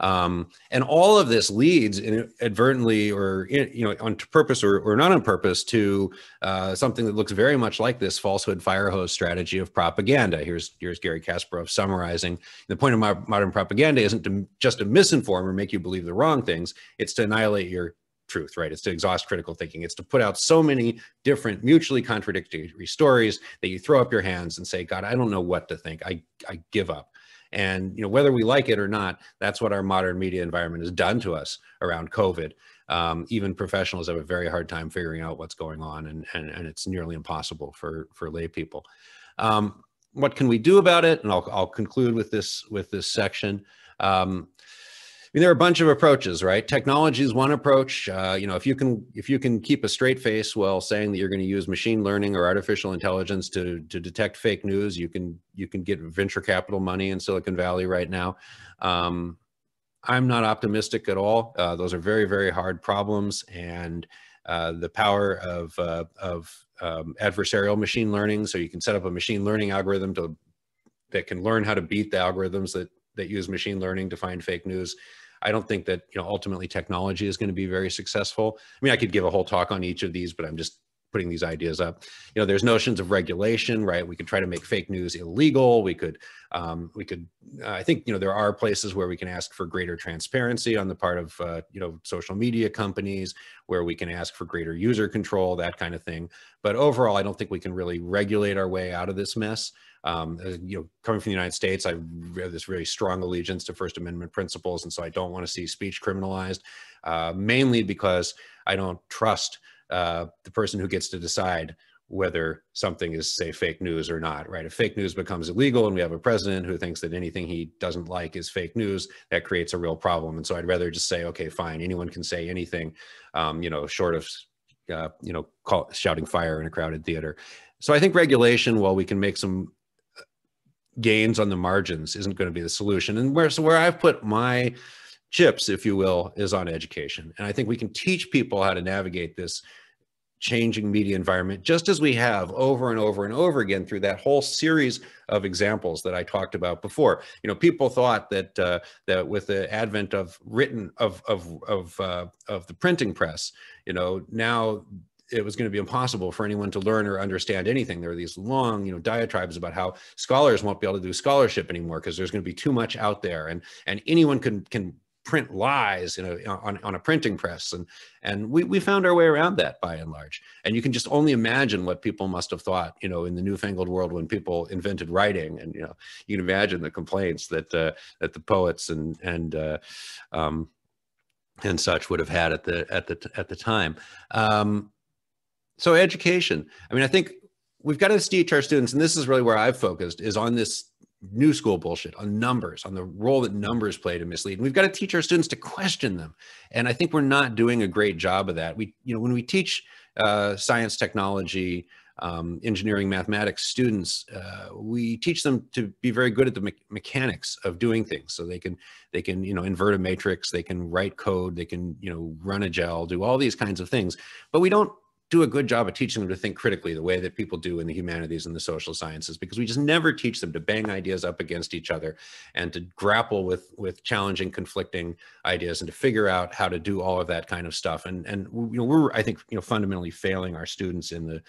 Um, and all of this leads inadvertently or you know on purpose or, or not on purpose to uh, something that looks very much like this falsehood fire hose strategy of propaganda. Here's here's Garry Kasparov summarizing the point of modern propaganda isn't to just to misinform or make you believe the wrong things. It's to annihilate your truth, right? It's to exhaust critical thinking. It's to put out so many different mutually contradictory stories that you throw up your hands and say, God, I don't know what to think. I, I give up. And you know whether we like it or not, that's what our modern media environment has done to us around COVID. Um, even professionals have a very hard time figuring out what's going on, and and, and it's nearly impossible for for lay people. Um, what can we do about it? And I'll I'll conclude with this with this section. Um, mean, there are a bunch of approaches, right? Technology is one approach. Uh, you know, if you can if you can keep a straight face while saying that you're going to use machine learning or artificial intelligence to to detect fake news, you can you can get venture capital money in Silicon Valley right now. Um, I'm not optimistic at all. Uh, those are very very hard problems, and uh, the power of uh, of um, adversarial machine learning. So you can set up a machine learning algorithm to that can learn how to beat the algorithms that that use machine learning to find fake news. I don't think that you know ultimately technology is going to be very successful. I mean, I could give a whole talk on each of these, but I'm just putting these ideas up. You know, there's notions of regulation, right? We could try to make fake news illegal. We could, um, we could. Uh, I think you know there are places where we can ask for greater transparency on the part of uh, you know social media companies, where we can ask for greater user control, that kind of thing. But overall, I don't think we can really regulate our way out of this mess. Um, uh, you know, coming from the United States, I have this very strong allegiance to First Amendment principles, and so I don't want to see speech criminalized, uh, mainly because I don't trust uh, the person who gets to decide whether something is say fake news or not right if fake news becomes illegal and we have a president who thinks that anything he doesn't like is fake news that creates a real problem and so i'd rather just say okay fine anyone can say anything um, you know short of uh, you know call, shouting fire in a crowded theater so i think regulation while we can make some gains on the margins isn't going to be the solution. And where so where I've put my chips, if you will, is on education. And I think we can teach people how to navigate this changing media environment, just as we have over and over and over again through that whole series of examples that I talked about before. You know, people thought that uh, that with the advent of written of of of uh, of the printing press, you know, now it was going to be impossible for anyone to learn or understand anything. There are these long, you know, diatribes about how scholars won't be able to do scholarship anymore because there's going to be too much out there, and and anyone can can print lies, you know, on, on a printing press, and and we we found our way around that by and large. And you can just only imagine what people must have thought, you know, in the newfangled world when people invented writing, and you know, you can imagine the complaints that uh, that the poets and and uh, um, and such would have had at the at the at the time. Um, so education. I mean, I think we've got to teach our students, and this is really where I've focused, is on this new school bullshit, on numbers, on the role that numbers play to mislead. And we've got to teach our students to question them. And I think we're not doing a great job of that. We, you know, when we teach uh, science, technology, um, engineering, mathematics students, uh, we teach them to be very good at the me mechanics of doing things. So they can, they can, you know, invert a matrix, they can write code, they can, you know, run a gel, do all these kinds of things. But we don't do a good job of teaching them to think critically the way that people do in the humanities and the social sciences because we just never teach them to bang ideas up against each other and to grapple with with challenging conflicting ideas and to figure out how to do all of that kind of stuff. And and you know we're i think you know fundamentally failing our students in the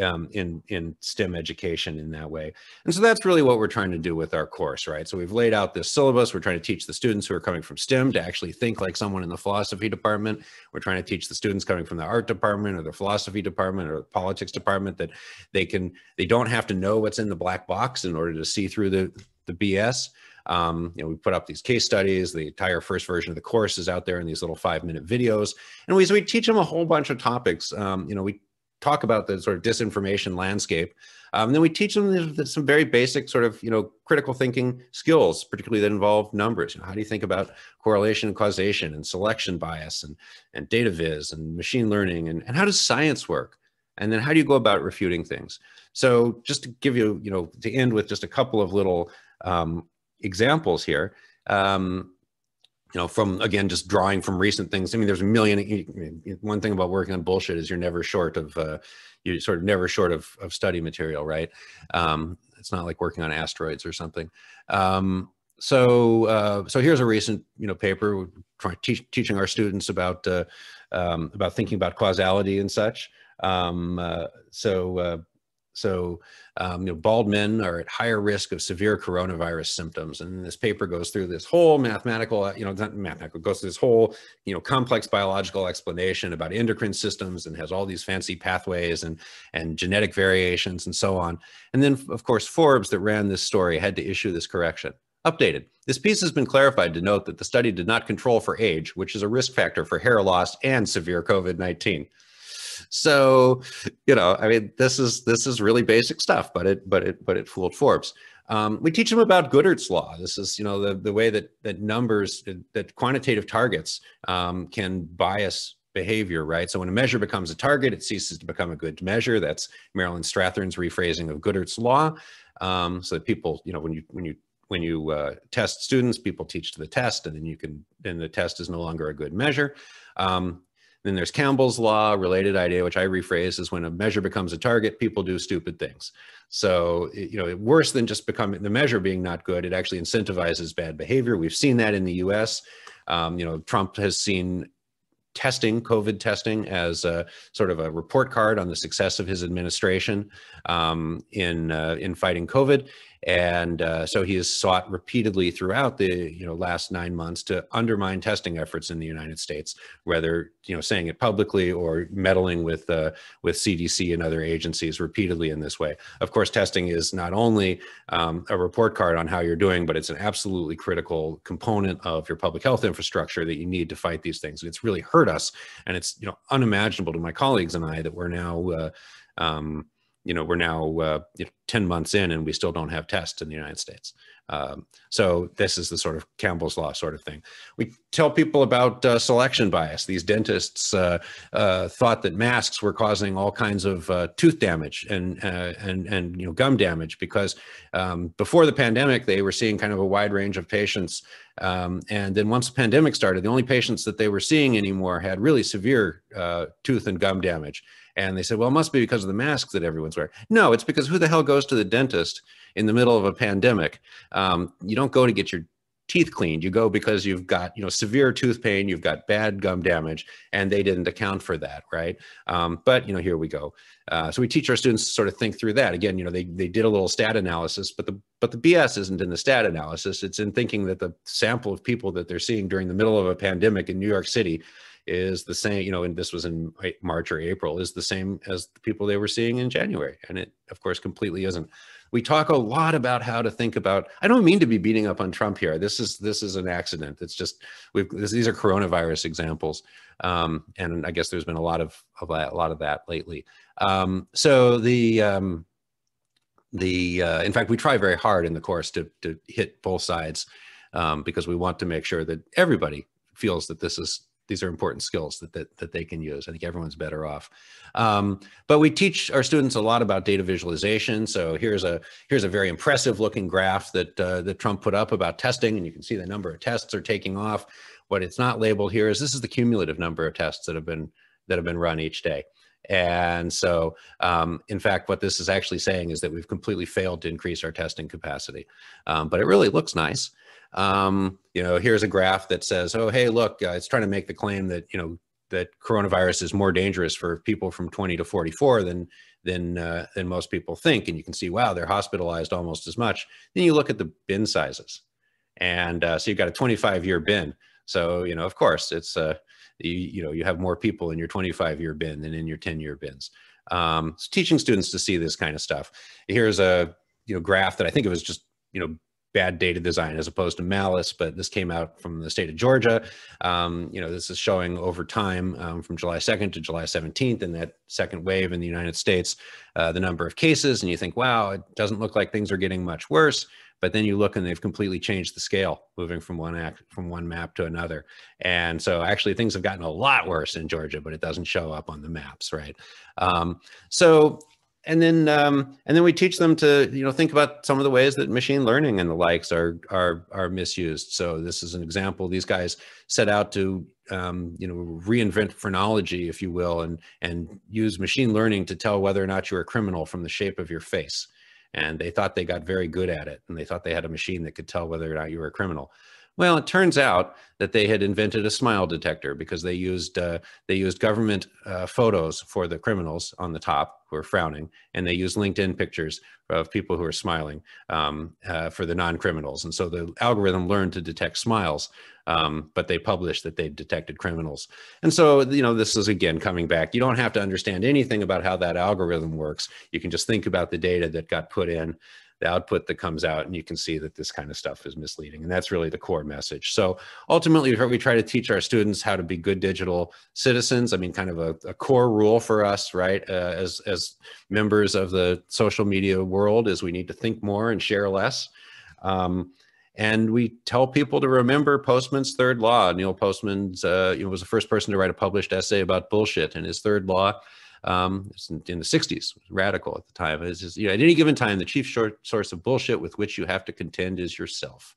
um, in in STEM education in that way. And so that's really what we're trying to do with our course, right? So we've laid out this syllabus. We're trying to teach the students who are coming from STEM to actually think like someone in the philosophy department. We're trying to teach the students coming from the art department or the philosophy department or the politics department that they can they don't have to know what's in the black box in order to see through the the BS. Um, you know, we put up these case studies. The entire first version of the course is out there in these little five minute videos. And we, so we teach them a whole bunch of topics. Um, you know, we talk about the sort of disinformation landscape. Um, then we teach them some very basic sort of, you know, critical thinking skills, particularly that involve numbers. You know, how do you think about correlation and causation and selection bias and, and data viz and machine learning and, and how does science work? And then how do you go about refuting things? So just to give you, you know, to end with just a couple of little um, examples here. Um, you know, from again, just drawing from recent things. I mean, there's a million. One thing about working on bullshit is you're never short of, uh, you're sort of never short of, of study material, right? Um, it's not like working on asteroids or something. Um, so, uh, so here's a recent, you know, paper trying teach, teaching our students about uh, um, about thinking about causality and such. Um, uh, so, uh, so, um, you know, bald men are at higher risk of severe coronavirus symptoms. And this paper goes through this whole mathematical, uh, you know, not mathematical, goes through this whole, you know, complex biological explanation about endocrine systems and has all these fancy pathways and, and genetic variations and so on. And then, of course, Forbes that ran this story had to issue this correction. Updated. This piece has been clarified to note that the study did not control for age, which is a risk factor for hair loss and severe COVID-19 so you know i mean this is this is really basic stuff but it but it but it fooled forbes. Um, we teach them about goodhart's law. This is you know the, the way that that numbers that quantitative targets um, can bias behavior right? So when a measure becomes a target it ceases to become a good measure. That's marilyn strathern's rephrasing of goodhart's law. Um, so that people you know when you when you when you uh, test students people teach to the test and then you can then the test is no longer a good measure. Um, then there's Campbell's law, related idea, which I rephrase is when a measure becomes a target, people do stupid things. So, you know, worse than just becoming the measure being not good, it actually incentivizes bad behavior. We've seen that in the US. Um, you know, Trump has seen testing, COVID testing, as a, sort of a report card on the success of his administration um, in uh, in fighting COVID. And uh, so he has sought repeatedly throughout the you know last nine months to undermine testing efforts in the United States, whether you know saying it publicly or meddling with uh, with CDC and other agencies repeatedly in this way. Of course, testing is not only um, a report card on how you're doing, but it's an absolutely critical component of your public health infrastructure that you need to fight these things. And It's really hurt us, and it's you know unimaginable to my colleagues and I that we're now. Uh, um, you know, we're now uh, you know, 10 months in and we still don't have tests in the United States. Um, so this is the sort of Campbell's law sort of thing. We tell people about uh, selection bias. These dentists uh, uh, thought that masks were causing all kinds of uh, tooth damage and uh, and and you know gum damage because um, before the pandemic they were seeing kind of a wide range of patients, um, and then once the pandemic started, the only patients that they were seeing anymore had really severe tooth and gum damage. And they said, well, it must be because of the masks that everyone's wearing. No, it's because who the hell goes to the dentist in the middle of a pandemic? Um, you don't go to get your teeth cleaned. You go because you've got, you know, severe tooth pain, you've got bad gum damage, and they didn't account for that, right? Um, but, you know, here we go. Uh, so we teach our students to sort of think through that. Again, you know, they, they did a little stat analysis, but the but the BS isn't in the stat analysis. It's in thinking that the sample of people that they're seeing during the middle of a pandemic in New York City is the same, you know, and this was in March or April, is the same as the people they were seeing in January. And it, of course, completely isn't. We talk a lot about how to think about, I don't mean to be beating up on Trump here. This is, this is an accident. It's just, we've, this, these are coronavirus examples. Um, and I guess there's been a lot of, of that, a lot of that lately. Um, so the, um, the uh, in fact we try very hard in the course to to hit both sides um, because we want to make sure that everybody feels that this is these are important skills that, that, that they can use. I think everyone's better off. Um, but we teach our students a lot about data visualization. So here's a here's a very impressive looking graph that uh, that Trump put up about testing, and you can see the number of tests are taking off. What it's not labeled here is this is the cumulative number of tests that have been that have been run each day. And so, um, in fact, what this is actually saying is that we've completely failed to increase our testing capacity. Um, but it really looks nice. Um, you know, here's a graph that says, oh, hey, look, uh, it's trying to make the claim that, you know, that coronavirus is more dangerous for people from 20 to 44 than than uh, than most people think. And you can see, wow, they're hospitalized almost as much. Then you look at the bin sizes, and uh, so you've got a 25 year bin. So you know, of course, it's uh, you, you know you have more people in your 25 year bin than in your 10 year bins. Um, so teaching students to see this kind of stuff. Here's a you know graph that I think it was just you know bad data design as opposed to malice, but this came out from the state of Georgia. Um, you know, this is showing over time um, from July 2nd to July 17th in that second wave in the United States, uh, the number of cases, and you think, wow, it doesn't look like things are getting much worse. But then you look and they've completely changed the scale, moving from one act from one map to another. And so actually things have gotten a lot worse in Georgia, but it doesn't show up on the maps, right? Um, so and then um, and then we teach them to you know think about some of the ways that machine learning and the likes are are are misused. So this is an example. These guys set out to um, you know reinvent phrenology, if you will, and and use machine learning to tell whether or not you're a criminal from the shape of your face. And they thought they got very good at it, and they thought they had a machine that could tell whether or not you were a criminal. Well, it turns out that they had invented a smile detector because they used uh, they used government uh, photos for the criminals on the top who are frowning, and they used LinkedIn pictures of people who are smiling um, uh, for the non-criminals. And so the algorithm learned to detect smiles, um, but they published that they detected criminals. And so you know this is again coming back. You don't have to understand anything about how that algorithm works. You can just think about the data that got put in the output that comes out and you can see that this kind of stuff is misleading and that's really the core message so ultimately we try to teach our students how to be good digital citizens i mean kind of a, a core rule for us right uh, as as members of the social media world is we need to think more and share less um, and we tell people to remember Postman's third law. Neil Postman's, uh, you know, was the first person to write a published essay about bullshit, and his third law um, in the 60s, radical at the time. It's just, you know, at any given time, the chief short source of bullshit with which you have to contend is yourself.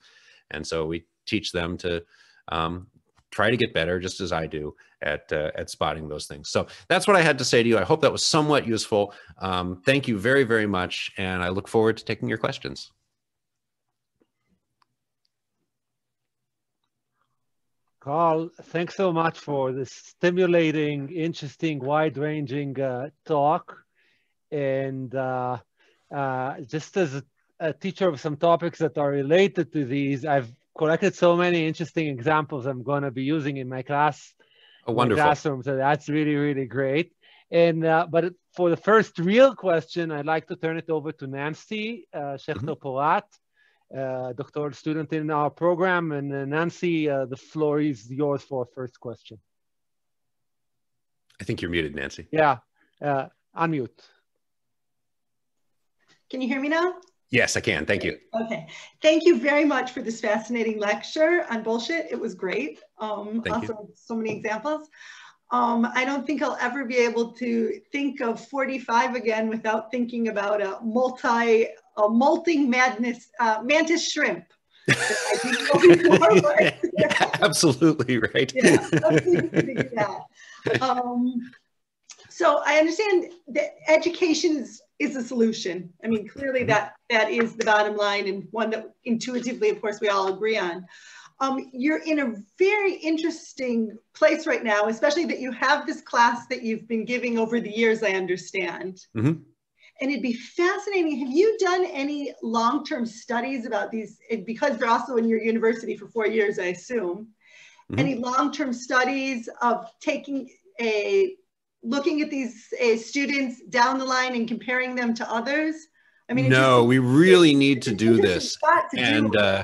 And so we teach them to um, try to get better, just as I do at uh, at spotting those things. So that's what I had to say to you. I hope that was somewhat useful. Um, thank you very, very much, and I look forward to taking your questions. Carl, thanks so much for this stimulating, interesting, wide-ranging uh, talk. And uh, uh, just as a, a, teacher of some topics that are related to these, I've collected so many interesting examples I'm going to be using in my class, oh, wonderful. classroom. So that's really, really great. And uh, but for the first real question, I'd like to turn it over to Nancy uh, Schechter-Porat. Mm -hmm uh, doctoral student in our program. And uh, Nancy, uh, the floor is yours for a first question. I think you're muted, Nancy. Yeah, uh, unmute. Can you hear me now? Yes, I can. Thank you. Okay. Thank you very much for this fascinating lecture on bullshit. It was great. Um, Thank also, you. so many examples. Um, I don't think I'll ever be able to think of 45 again without thinking about a multi a molting madness uh, mantis shrimp. [LAUGHS] absolutely right. yeah, um, so I understand that education is, is a solution. I mean, clearly mm-hmm. that that is the bottom line and one that intuitively, of course, we all agree on. Um, you're in a very interesting place right now, especially that you have this class that you've been giving over the years, I understand. Mm-hmm. And it'd be fascinating. Have you done any long-term studies about these? Because they're also in your university for four years, I assume. Mm-hmm. Any long-term studies of taking a looking at these uh, students down the line and comparing them to others? I mean, no, just, we really need to do this. To and do uh,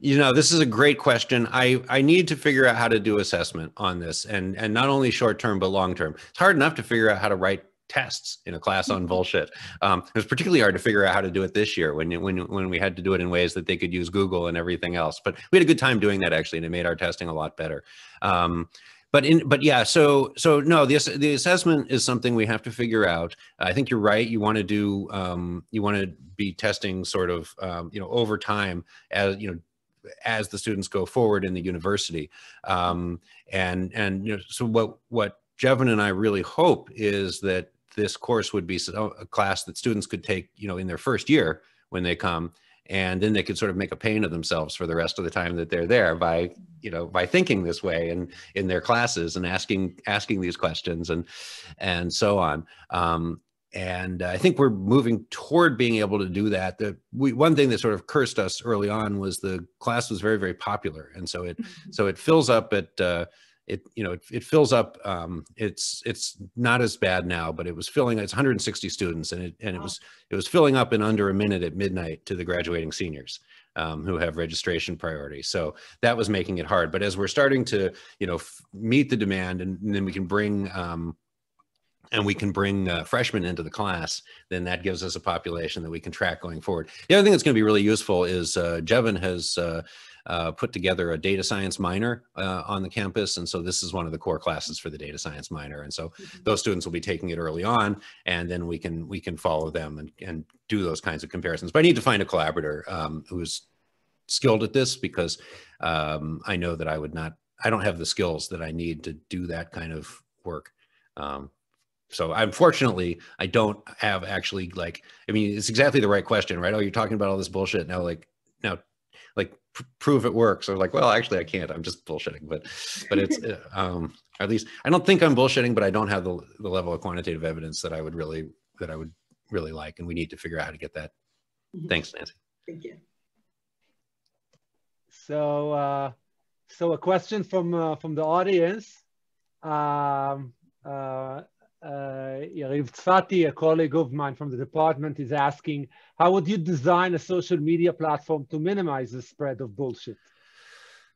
you know, this is a great question. I I need to figure out how to do assessment on this, and and not only short term but long term. It's hard enough to figure out how to write tests in a class on [LAUGHS] bullshit. Um, it was particularly hard to figure out how to do it this year when when when we had to do it in ways that they could use Google and everything else. But we had a good time doing that actually, and it made our testing a lot better. Um, but in but yeah, so so no, the the assessment is something we have to figure out. I think you're right. You want to do um, you want to be testing sort of um, you know over time as you know as the students go forward in the university. Um, and and you know, so what what Jevin and I really hope is that this course would be a class that students could take, you know, in their first year when they come, and then they could sort of make a pain of themselves for the rest of the time that they're there by, you know, by thinking this way and in their classes and asking asking these questions and and so on. Um, and I think we're moving toward being able to do that. The we, one thing that sort of cursed us early on was the class was very very popular, and so it mm-hmm. so it fills up at uh, it you know it, it fills up. Um, it's it's not as bad now, but it was filling. It's 160 students, and it and it was it was filling up in under a minute at midnight to the graduating seniors. Um, who have registration priority. So that was making it hard. But as we're starting to, you know, meet the demand, and, and, then we can bring um, and we can bring uh, freshmen into the class, then that gives us a population that we can track going forward. The other thing that's going to be really useful is uh, Jevin has uh, uh, put together a data science minor uh, on the campus. And so this is one of the core classes for the data science minor. And so mm-hmm. those students will be taking it early on and then we can we can follow them and, and do those kinds of comparisons. But I need to find a collaborator um, who's skilled at this because um, I know that I would not, I don't have the skills that I need to do that kind of work. Um, so unfortunately i don't have actually like i mean it's exactly the right question right oh you're talking about all this bullshit now like now like pr- prove it works. Or like well actually i can't. I'm just bullshitting. But but it's [LAUGHS] uh, um at least i don't think i'm bullshitting but i don't have the, the level of quantitative evidence that i would really that i would really like and we need to figure out how to get that. Mm-hmm. thanks nancy. Thank you. So uh so a question from uh, from the audience um uh uh, Yariv Tzfati, a colleague of mine from the department, is asking, how would you design a social media platform to minimize the spread of bullshit?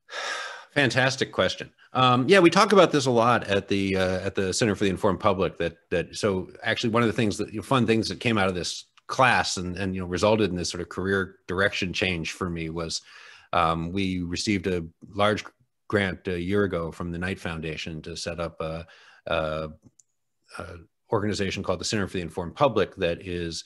[SIGHS] Fantastic question. Um, yeah, we talk about this a lot at the uh, at the Center for the Informed Public. That that so actually one of the things that fun things that came out of this class and and you know resulted in this sort of career direction change for me was um, we received a large grant a year ago from the Knight Foundation to set up a, a uh, organization called the Center for the Informed Public that is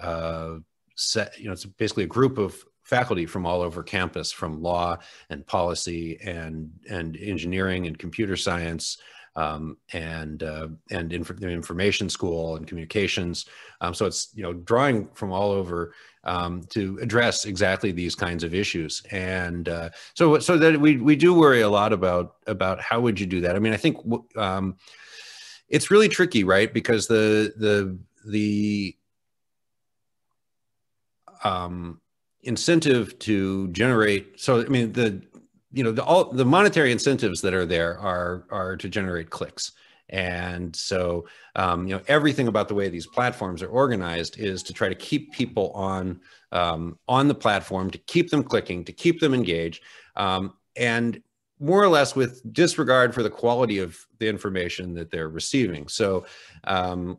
uh, set, you know, it's basically a group of faculty from all over campus, from law and policy and and engineering and computer science. Um, and uh, and inf information school and communications. Um, so it's you know drawing from all over um, to address exactly these kinds of issues. And uh, so so that we we do worry a lot about about how would you do that. I mean, I think um, it's really tricky, right? Because the the the um, incentive to generate. So I mean the you know the all the monetary incentives that are there are are to generate clicks. And so, um, you know, everything about the way these platforms are organized is to try to keep people on um, on the platform, to keep them clicking, to keep them engaged. Um, and more or less with disregard for the quality of the information that they're receiving. So, um,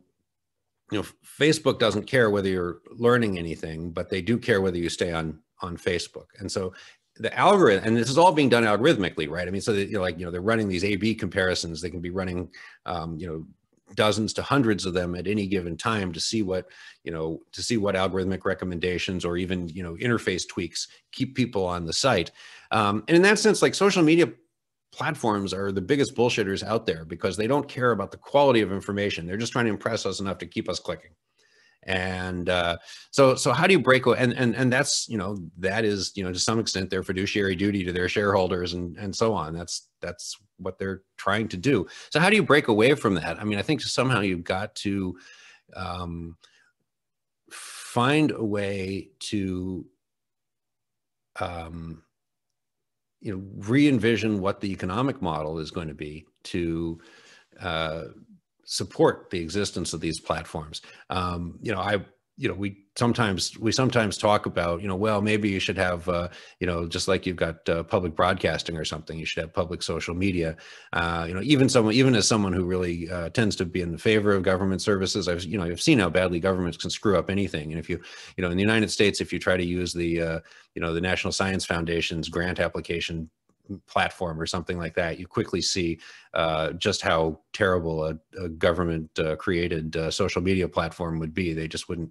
you know, Facebook doesn't care whether you're learning anything, but they do care whether you stay on on Facebook. And so the algorithm, and this is all being done algorithmically, right? I mean, so you know, like you know, they're running these A/B comparisons. They can be running, um, you know, dozens to hundreds of them at any given time to see what you know to see what algorithmic recommendations or even you know interface tweaks keep people on the site. Um, and in that sense like social media platforms are the biggest bullshitters out there because they don't care about the quality of information. They're just trying to impress us enough to keep us clicking. And uh, so so how do you break and and and that's you know that is you know to some extent their fiduciary duty to their shareholders and and so on. That's that's what they're trying to do so how do you break away from that i mean i think somehow you've got to um, find a way to um, you know re-envision what the economic model is going to be to uh, support the existence of these platforms. Um, you know, I you know we sometimes we sometimes talk about you know well maybe you should have uh, you know just like you've got uh, public broadcasting or something you should have public social media. Uh, you know even someone even as someone who really uh, tends to be in favor of government services i've you know i've seen how badly governments can screw up anything. And if you you know in the united states if you try to use the uh, you know the national science foundation's grant application platform or something like that, you quickly see uh, just how terrible a, a government uh, created uh, social media platform would be. They just wouldn't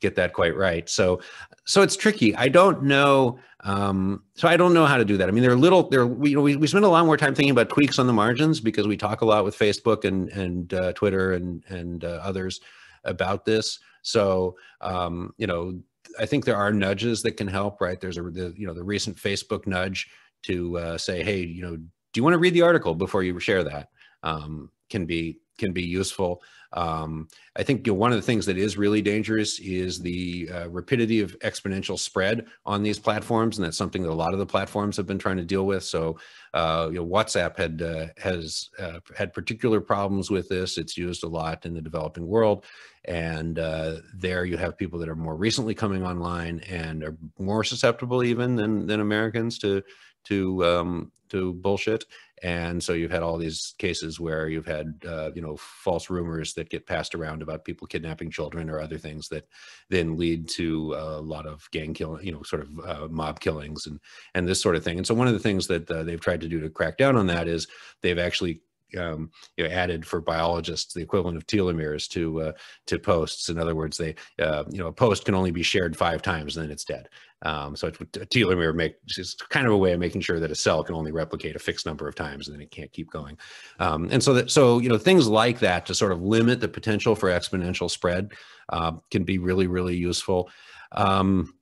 get that quite right. So, so it's tricky. I don't know. Um, so I don't know how to do that. I mean, there are little there. We, you know, we we spend a lot more time thinking about tweaks on the margins because we talk a lot with Facebook and and uh, Twitter and and uh, others about this. So, um, you know, I think there are nudges that can help. Right? There's a the, you know the recent Facebook nudge to uh, say, hey, you know, do you want to read the article before you share that? Um, can be can be useful. Um, I think you know, one of the things that is really dangerous is the uh, rapidity of exponential spread on these platforms, and that's something that a lot of the platforms have been trying to deal with. So, uh, you know, WhatsApp had uh, has uh, had particular problems with this. It's used a lot in the developing world, and uh, there you have people that are more recently coming online and are more susceptible even than than Americans to to um, to bullshit. And so you've had all these cases where you've had uh, you know false rumors that get passed around about people kidnapping children or other things that then lead to a lot of gang killing, you know, sort of uh, mob killings and and this sort of thing. And so one of the things that uh, they've tried to do to crack down on that is they've actually um, you know, added for biologists the equivalent of telomeres to uh, to posts. In other words, they uh, you know a post can only be shared five times and then it's dead. Um, so it's, a telomere make it's kind of a way of making sure that a cell can only replicate a fixed number of times and then it can't keep going. Um, and so that so you know things like that to sort of limit the potential for exponential spread uh, can be really really useful. Um,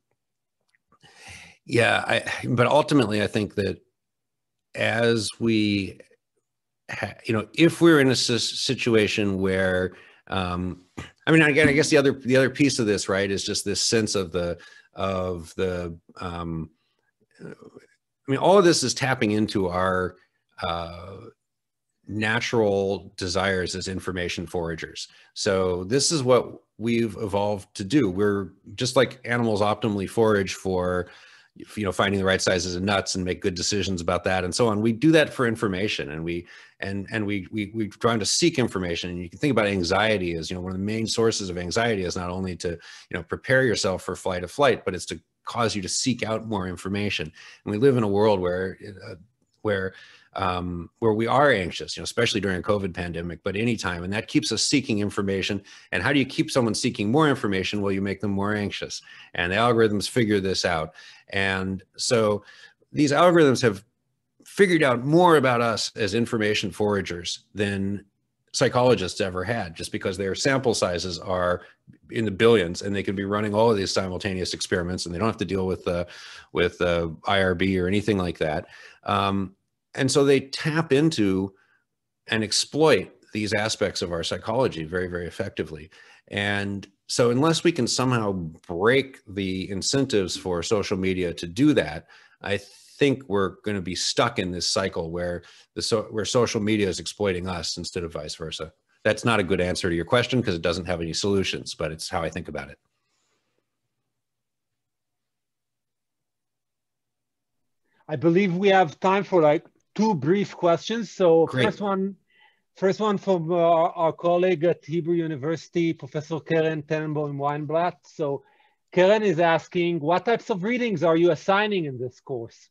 yeah, I, but ultimately, I think that as we you know, if we're in a situation where, um, I mean, again, I guess the other the other piece of this, right, is just this sense of the of the. Um, I mean, all of this is tapping into our uh, natural desires as information foragers. So this is what we've evolved to do. We're just like animals optimally forage for you know finding the right sizes of nuts and make good decisions about that and so on we do that for information and we and and we we we're trying to seek information and you can think about anxiety as you know one of the main sources of anxiety is not only to you know prepare yourself for flight of flight but it's to cause you to seek out more information and we live in a world where uh, where um, where we are anxious, you know, especially during a COVID pandemic, but anytime, and that keeps us seeking information. And how do you keep someone seeking more information? Well, you make them more anxious, and the algorithms figure this out. And so these algorithms have figured out more about us as information foragers than psychologists ever had just because their sample sizes are in the billions and they can be running all of these simultaneous experiments and they don't have to deal with uh, with uh, IRB or anything like that. Um, and so they tap into and exploit these aspects of our psychology very, very effectively. And so, unless we can somehow break the incentives for social media to do that, I think we're going to be stuck in this cycle where the so, where social media is exploiting us instead of vice versa. That's not a good answer to your question because it doesn't have any solutions, but it's how I think about it. I believe we have time for like two brief questions. So Great. first one, first one from uh, our colleague at Hebrew University, Professor Keren Tenenboim Weinblatt. So Keren is asking, what types of readings are you assigning in this course?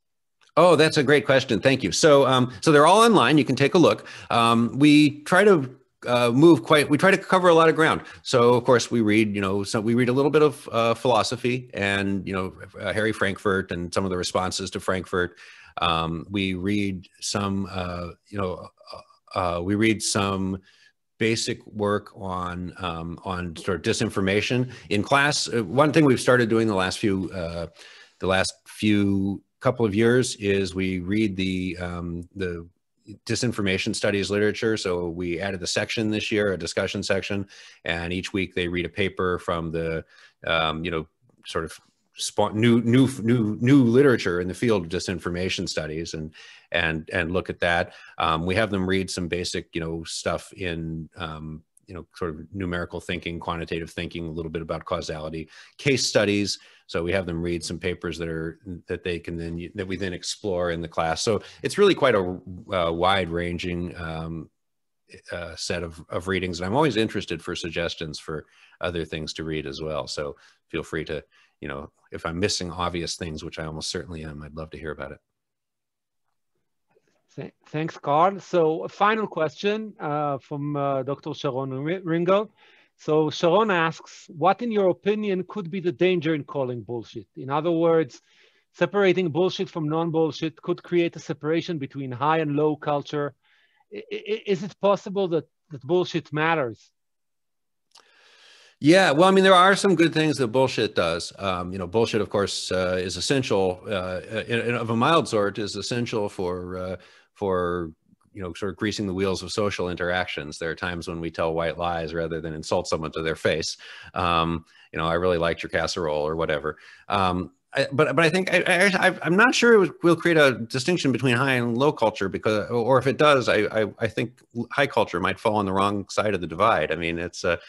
Oh, that's a great question. Thank you. So, um, so they're all online. You can take a look. Um, we try to uh, move quite. We try to cover a lot of ground. So, of course, we read. You know, so we read a little bit of uh, philosophy and you know uh, Harry Frankfurt and some of the responses to Frankfurt. Um, we read some, uh, you know, uh, we read some basic work on um, on sort of disinformation in class. Uh, one thing we've started doing the last few uh, the last few couple of years is we read the um, the disinformation studies literature. So we added a section this year, a discussion section, and each week they read a paper from the um, you know sort of spawn new new new new literature in the field of disinformation studies and and and look at that um, we have them read some basic you know stuff in um, you know, sort of numerical thinking, quantitative thinking, a little bit about causality, case studies. So we have them read some papers that are that they can then that we then explore in the class. So it's really quite a, a wide ranging um, uh, set of, of readings. And I'm always interested for suggestions for other things to read as well. So feel free to, you know, if I'm missing obvious things, which I almost certainly am, I'd love to hear about it. Thanks, Carl. So a final question uh, from uh, Dr. Sharon Ringel. So Sharon asks, what in your opinion could be the danger in calling bullshit? In other words, separating bullshit from non-bullshit could create a separation between high and low culture. I is it possible that, that bullshit matters? Yeah, well, I mean, there are some good things that bullshit does. Um, you know, bullshit, of course, uh, is essential uh, in, in, of a mild sort. Is essential for uh, for you know sort of greasing the wheels of social interactions there are times when we tell white lies rather than insult someone to their face um, you know i really liked your casserole or whatever um, I, but but I think I, am not sure it will create a distinction between high and low culture because or if it does I, I, I think high culture might fall on the wrong side of the divide. I mean it's a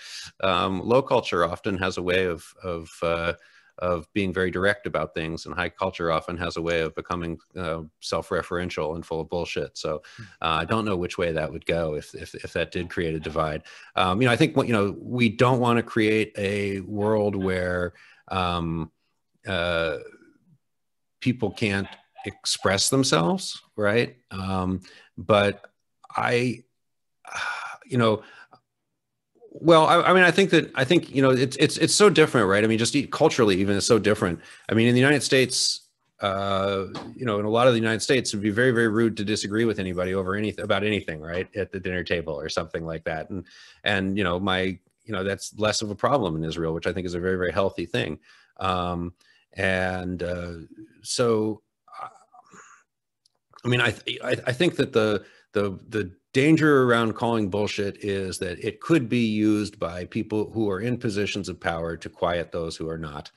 um, low culture often has a way of of uh, of being very direct about things and high culture often has a way of becoming uh, self-referential and full of bullshit so uh, i don't know which way that would go if, if, if that did create a divide um, you know i think what you know we don't want to create a world where um, uh, people can't express themselves right um, but i [SIGHS] you know well, I, I, mean, I think that I think you know it's it's it's so different, right? I mean, just culturally, even it's so different. I mean, in the United States, uh, you know, in a lot of the United States, it'd be very very rude to disagree with anybody over anything about anything, right, at the dinner table or something like that. And and you know, my you know that's less of a problem in Israel, which I think is a very very healthy thing. Um, and uh, so, I mean, I, I I think that the the the danger around calling bullshit is that it could be used by people who are in positions of power to quiet those who are not.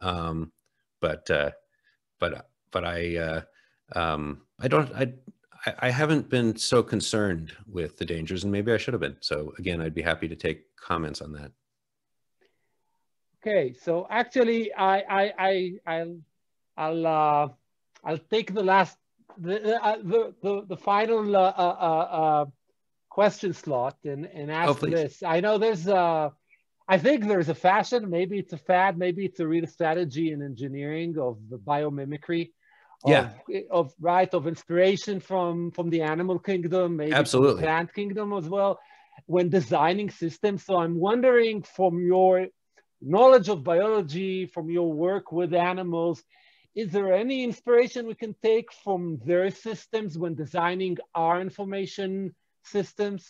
Um, but uh, but but I uh, um, I don't I I haven't been so concerned with the dangers, and maybe I should have been. So again, I'd be happy to take comments on that. Okay, so actually, I I I I'll I'll uh, I'll take the last the, uh, the, the, the, final uh, uh, uh, uh question slot and, and ask oh, this. I know there's, uh, I think there's a fashion, maybe it's a fad, maybe it's a real strategy in engineering of the biomimicry. Of, yeah. Of right of inspiration from from the animal kingdom, maybe absolutely plant kingdom as well, when designing systems. So I'm wondering from your knowledge of biology, from your work with animals, is there any inspiration we can take from their systems when designing our information systems?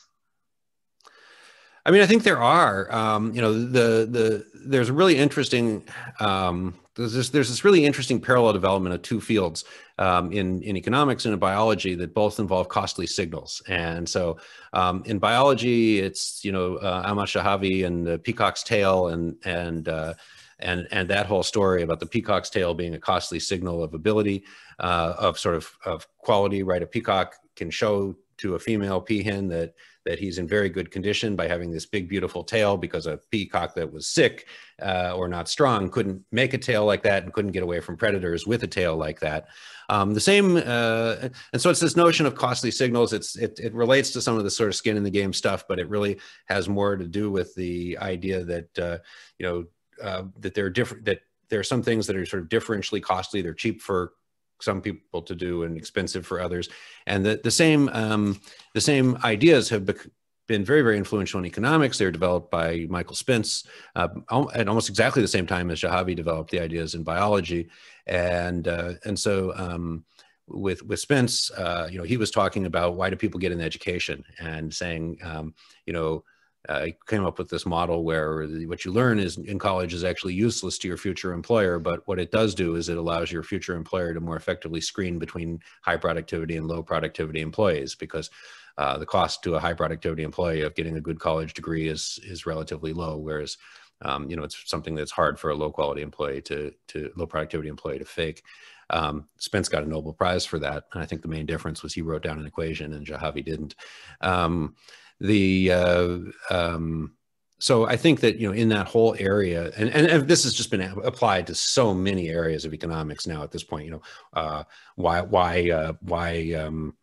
I mean, I think there are. Um, you know, the the there's a really interesting um, there's this there's this really interesting parallel development of two fields um, in in economics and in biology that both involve costly signals. And so, um, in biology, it's you know uh, Amotz Zahavi and the peacock's tail and and uh, and and that whole story about the peacock's tail being a costly signal of ability, uh, of sort of of quality. Right, a peacock can show to a female peahen that that he's in very good condition by having this big beautiful tail because a peacock that was sick uh, or not strong couldn't make a tail like that and couldn't get away from predators with a tail like that um, the same uh, and so it's this notion of costly signals it's it, it relates to some of the sort of skin in the game stuff but it really has more to do with the idea that uh, you know uh, that there are different that there are some things that are sort of differentially costly. They're cheap for some people to do and expensive for others. And the, the same um, the same ideas have bec- been very, very influential in economics. They were developed by Michael Spence uh, at almost exactly the same time as Zahavi developed the ideas in biology. And uh, and so um, with with Spence, uh, you know, he was talking about why do people get an education and saying, um, you know, uh, came up with this model where what you learn is in college is actually useless to your future employer, but what it does do is it allows your future employer to more effectively screen between high productivity and low productivity employees because uh, the cost to a high productivity employee of getting a good college degree is is relatively low, whereas um, you know it's something that's hard for a low quality employee to to low productivity employee to fake. Um, Spence got a Nobel Prize for that, and I think the main difference was he wrote down an equation and Zahavi didn't. Um, the uh, um, so I think that you know in that whole area, and, and, and this has just been applied to so many areas of economics now at this point. You know, uh, why why uh, why um,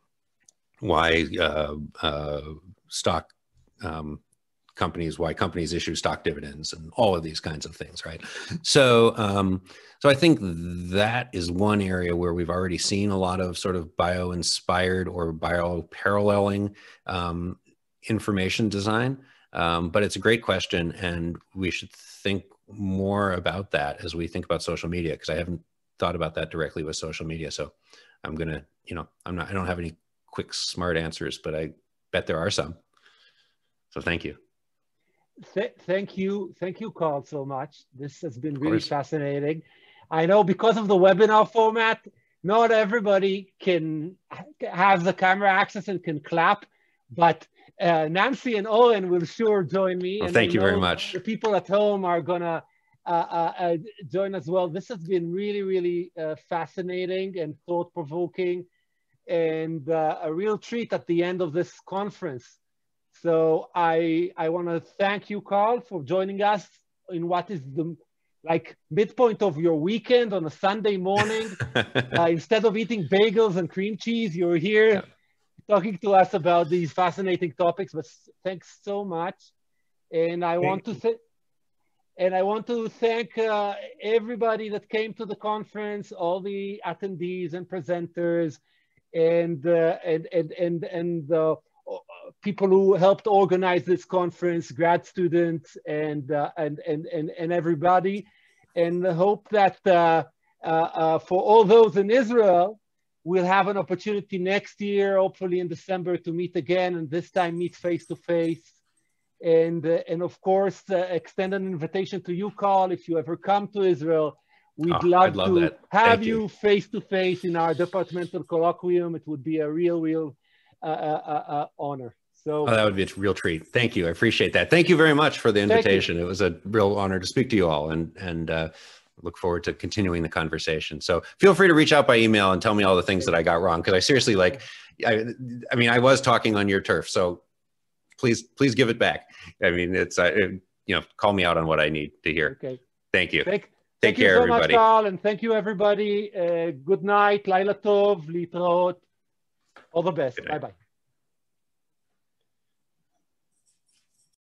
why uh, uh, stock um, companies, why companies issue stock dividends, and all of these kinds of things, right? So um, so I think that is one area where we've already seen a lot of sort of bio-inspired or bio-paralleling um, information design. Um, but it's a great question, and we should think more about that as we think about social media because I haven't thought about that directly with social media. So I'm gonna, you know, I'm not, I don't have any quick smart answers, but I bet there are some. So thank you. Th thank you, thank you, Carl, so much. This has been really fascinating. I know because of the webinar format, not everybody can have the camera access and can clap, but uh, Nancy and Owen will sure join me. Well, and thank you very much. The people at home are gonna uh, uh, uh, join as well. This has been really, really uh, fascinating and thought-provoking, and uh, a real treat at the end of this conference. So I I want to thank you, Carl, for joining us in what is the like midpoint of your weekend on a Sunday morning. [LAUGHS] instead of eating bagels and cream cheese, you're here. Yeah talking to us about these fascinating topics. But thanks so much, and I Thank want to say. And I want to thank uh, everybody that came to the conference, all the attendees and presenters, and uh, and and and and uh, people who helped organize this conference, grad students, and uh, and and and and everybody. And hope that uh, uh, for all those in Israel, We'll have an opportunity next year, hopefully in December, to meet again, and this time meet face to face. And, uh, and of course, uh, extend an invitation to you, Carl, if you ever come to Israel. We'd oh, love, love, to that. have you face to face in our departmental colloquium. It would be a real, real uh, uh, uh, uh honor. So oh, that would be a real treat. Thank you. I appreciate that. Thank you very much for the invitation. It was a real honor to speak to you all. And and look forward to continuing the conversation. So feel free to reach out by email and tell me all the things that I got wrong because I seriously like. I, I mean, I was talking on your turf, so please, please give it back. I mean, it's uh, you know, call me out on what I need to hear. Okay. Thank you. Thank, Take thank care, you so everybody. Much, Carl, and thank you, everybody. Uh, good night, Laila Tov, Litraot. All the best. Bye bye.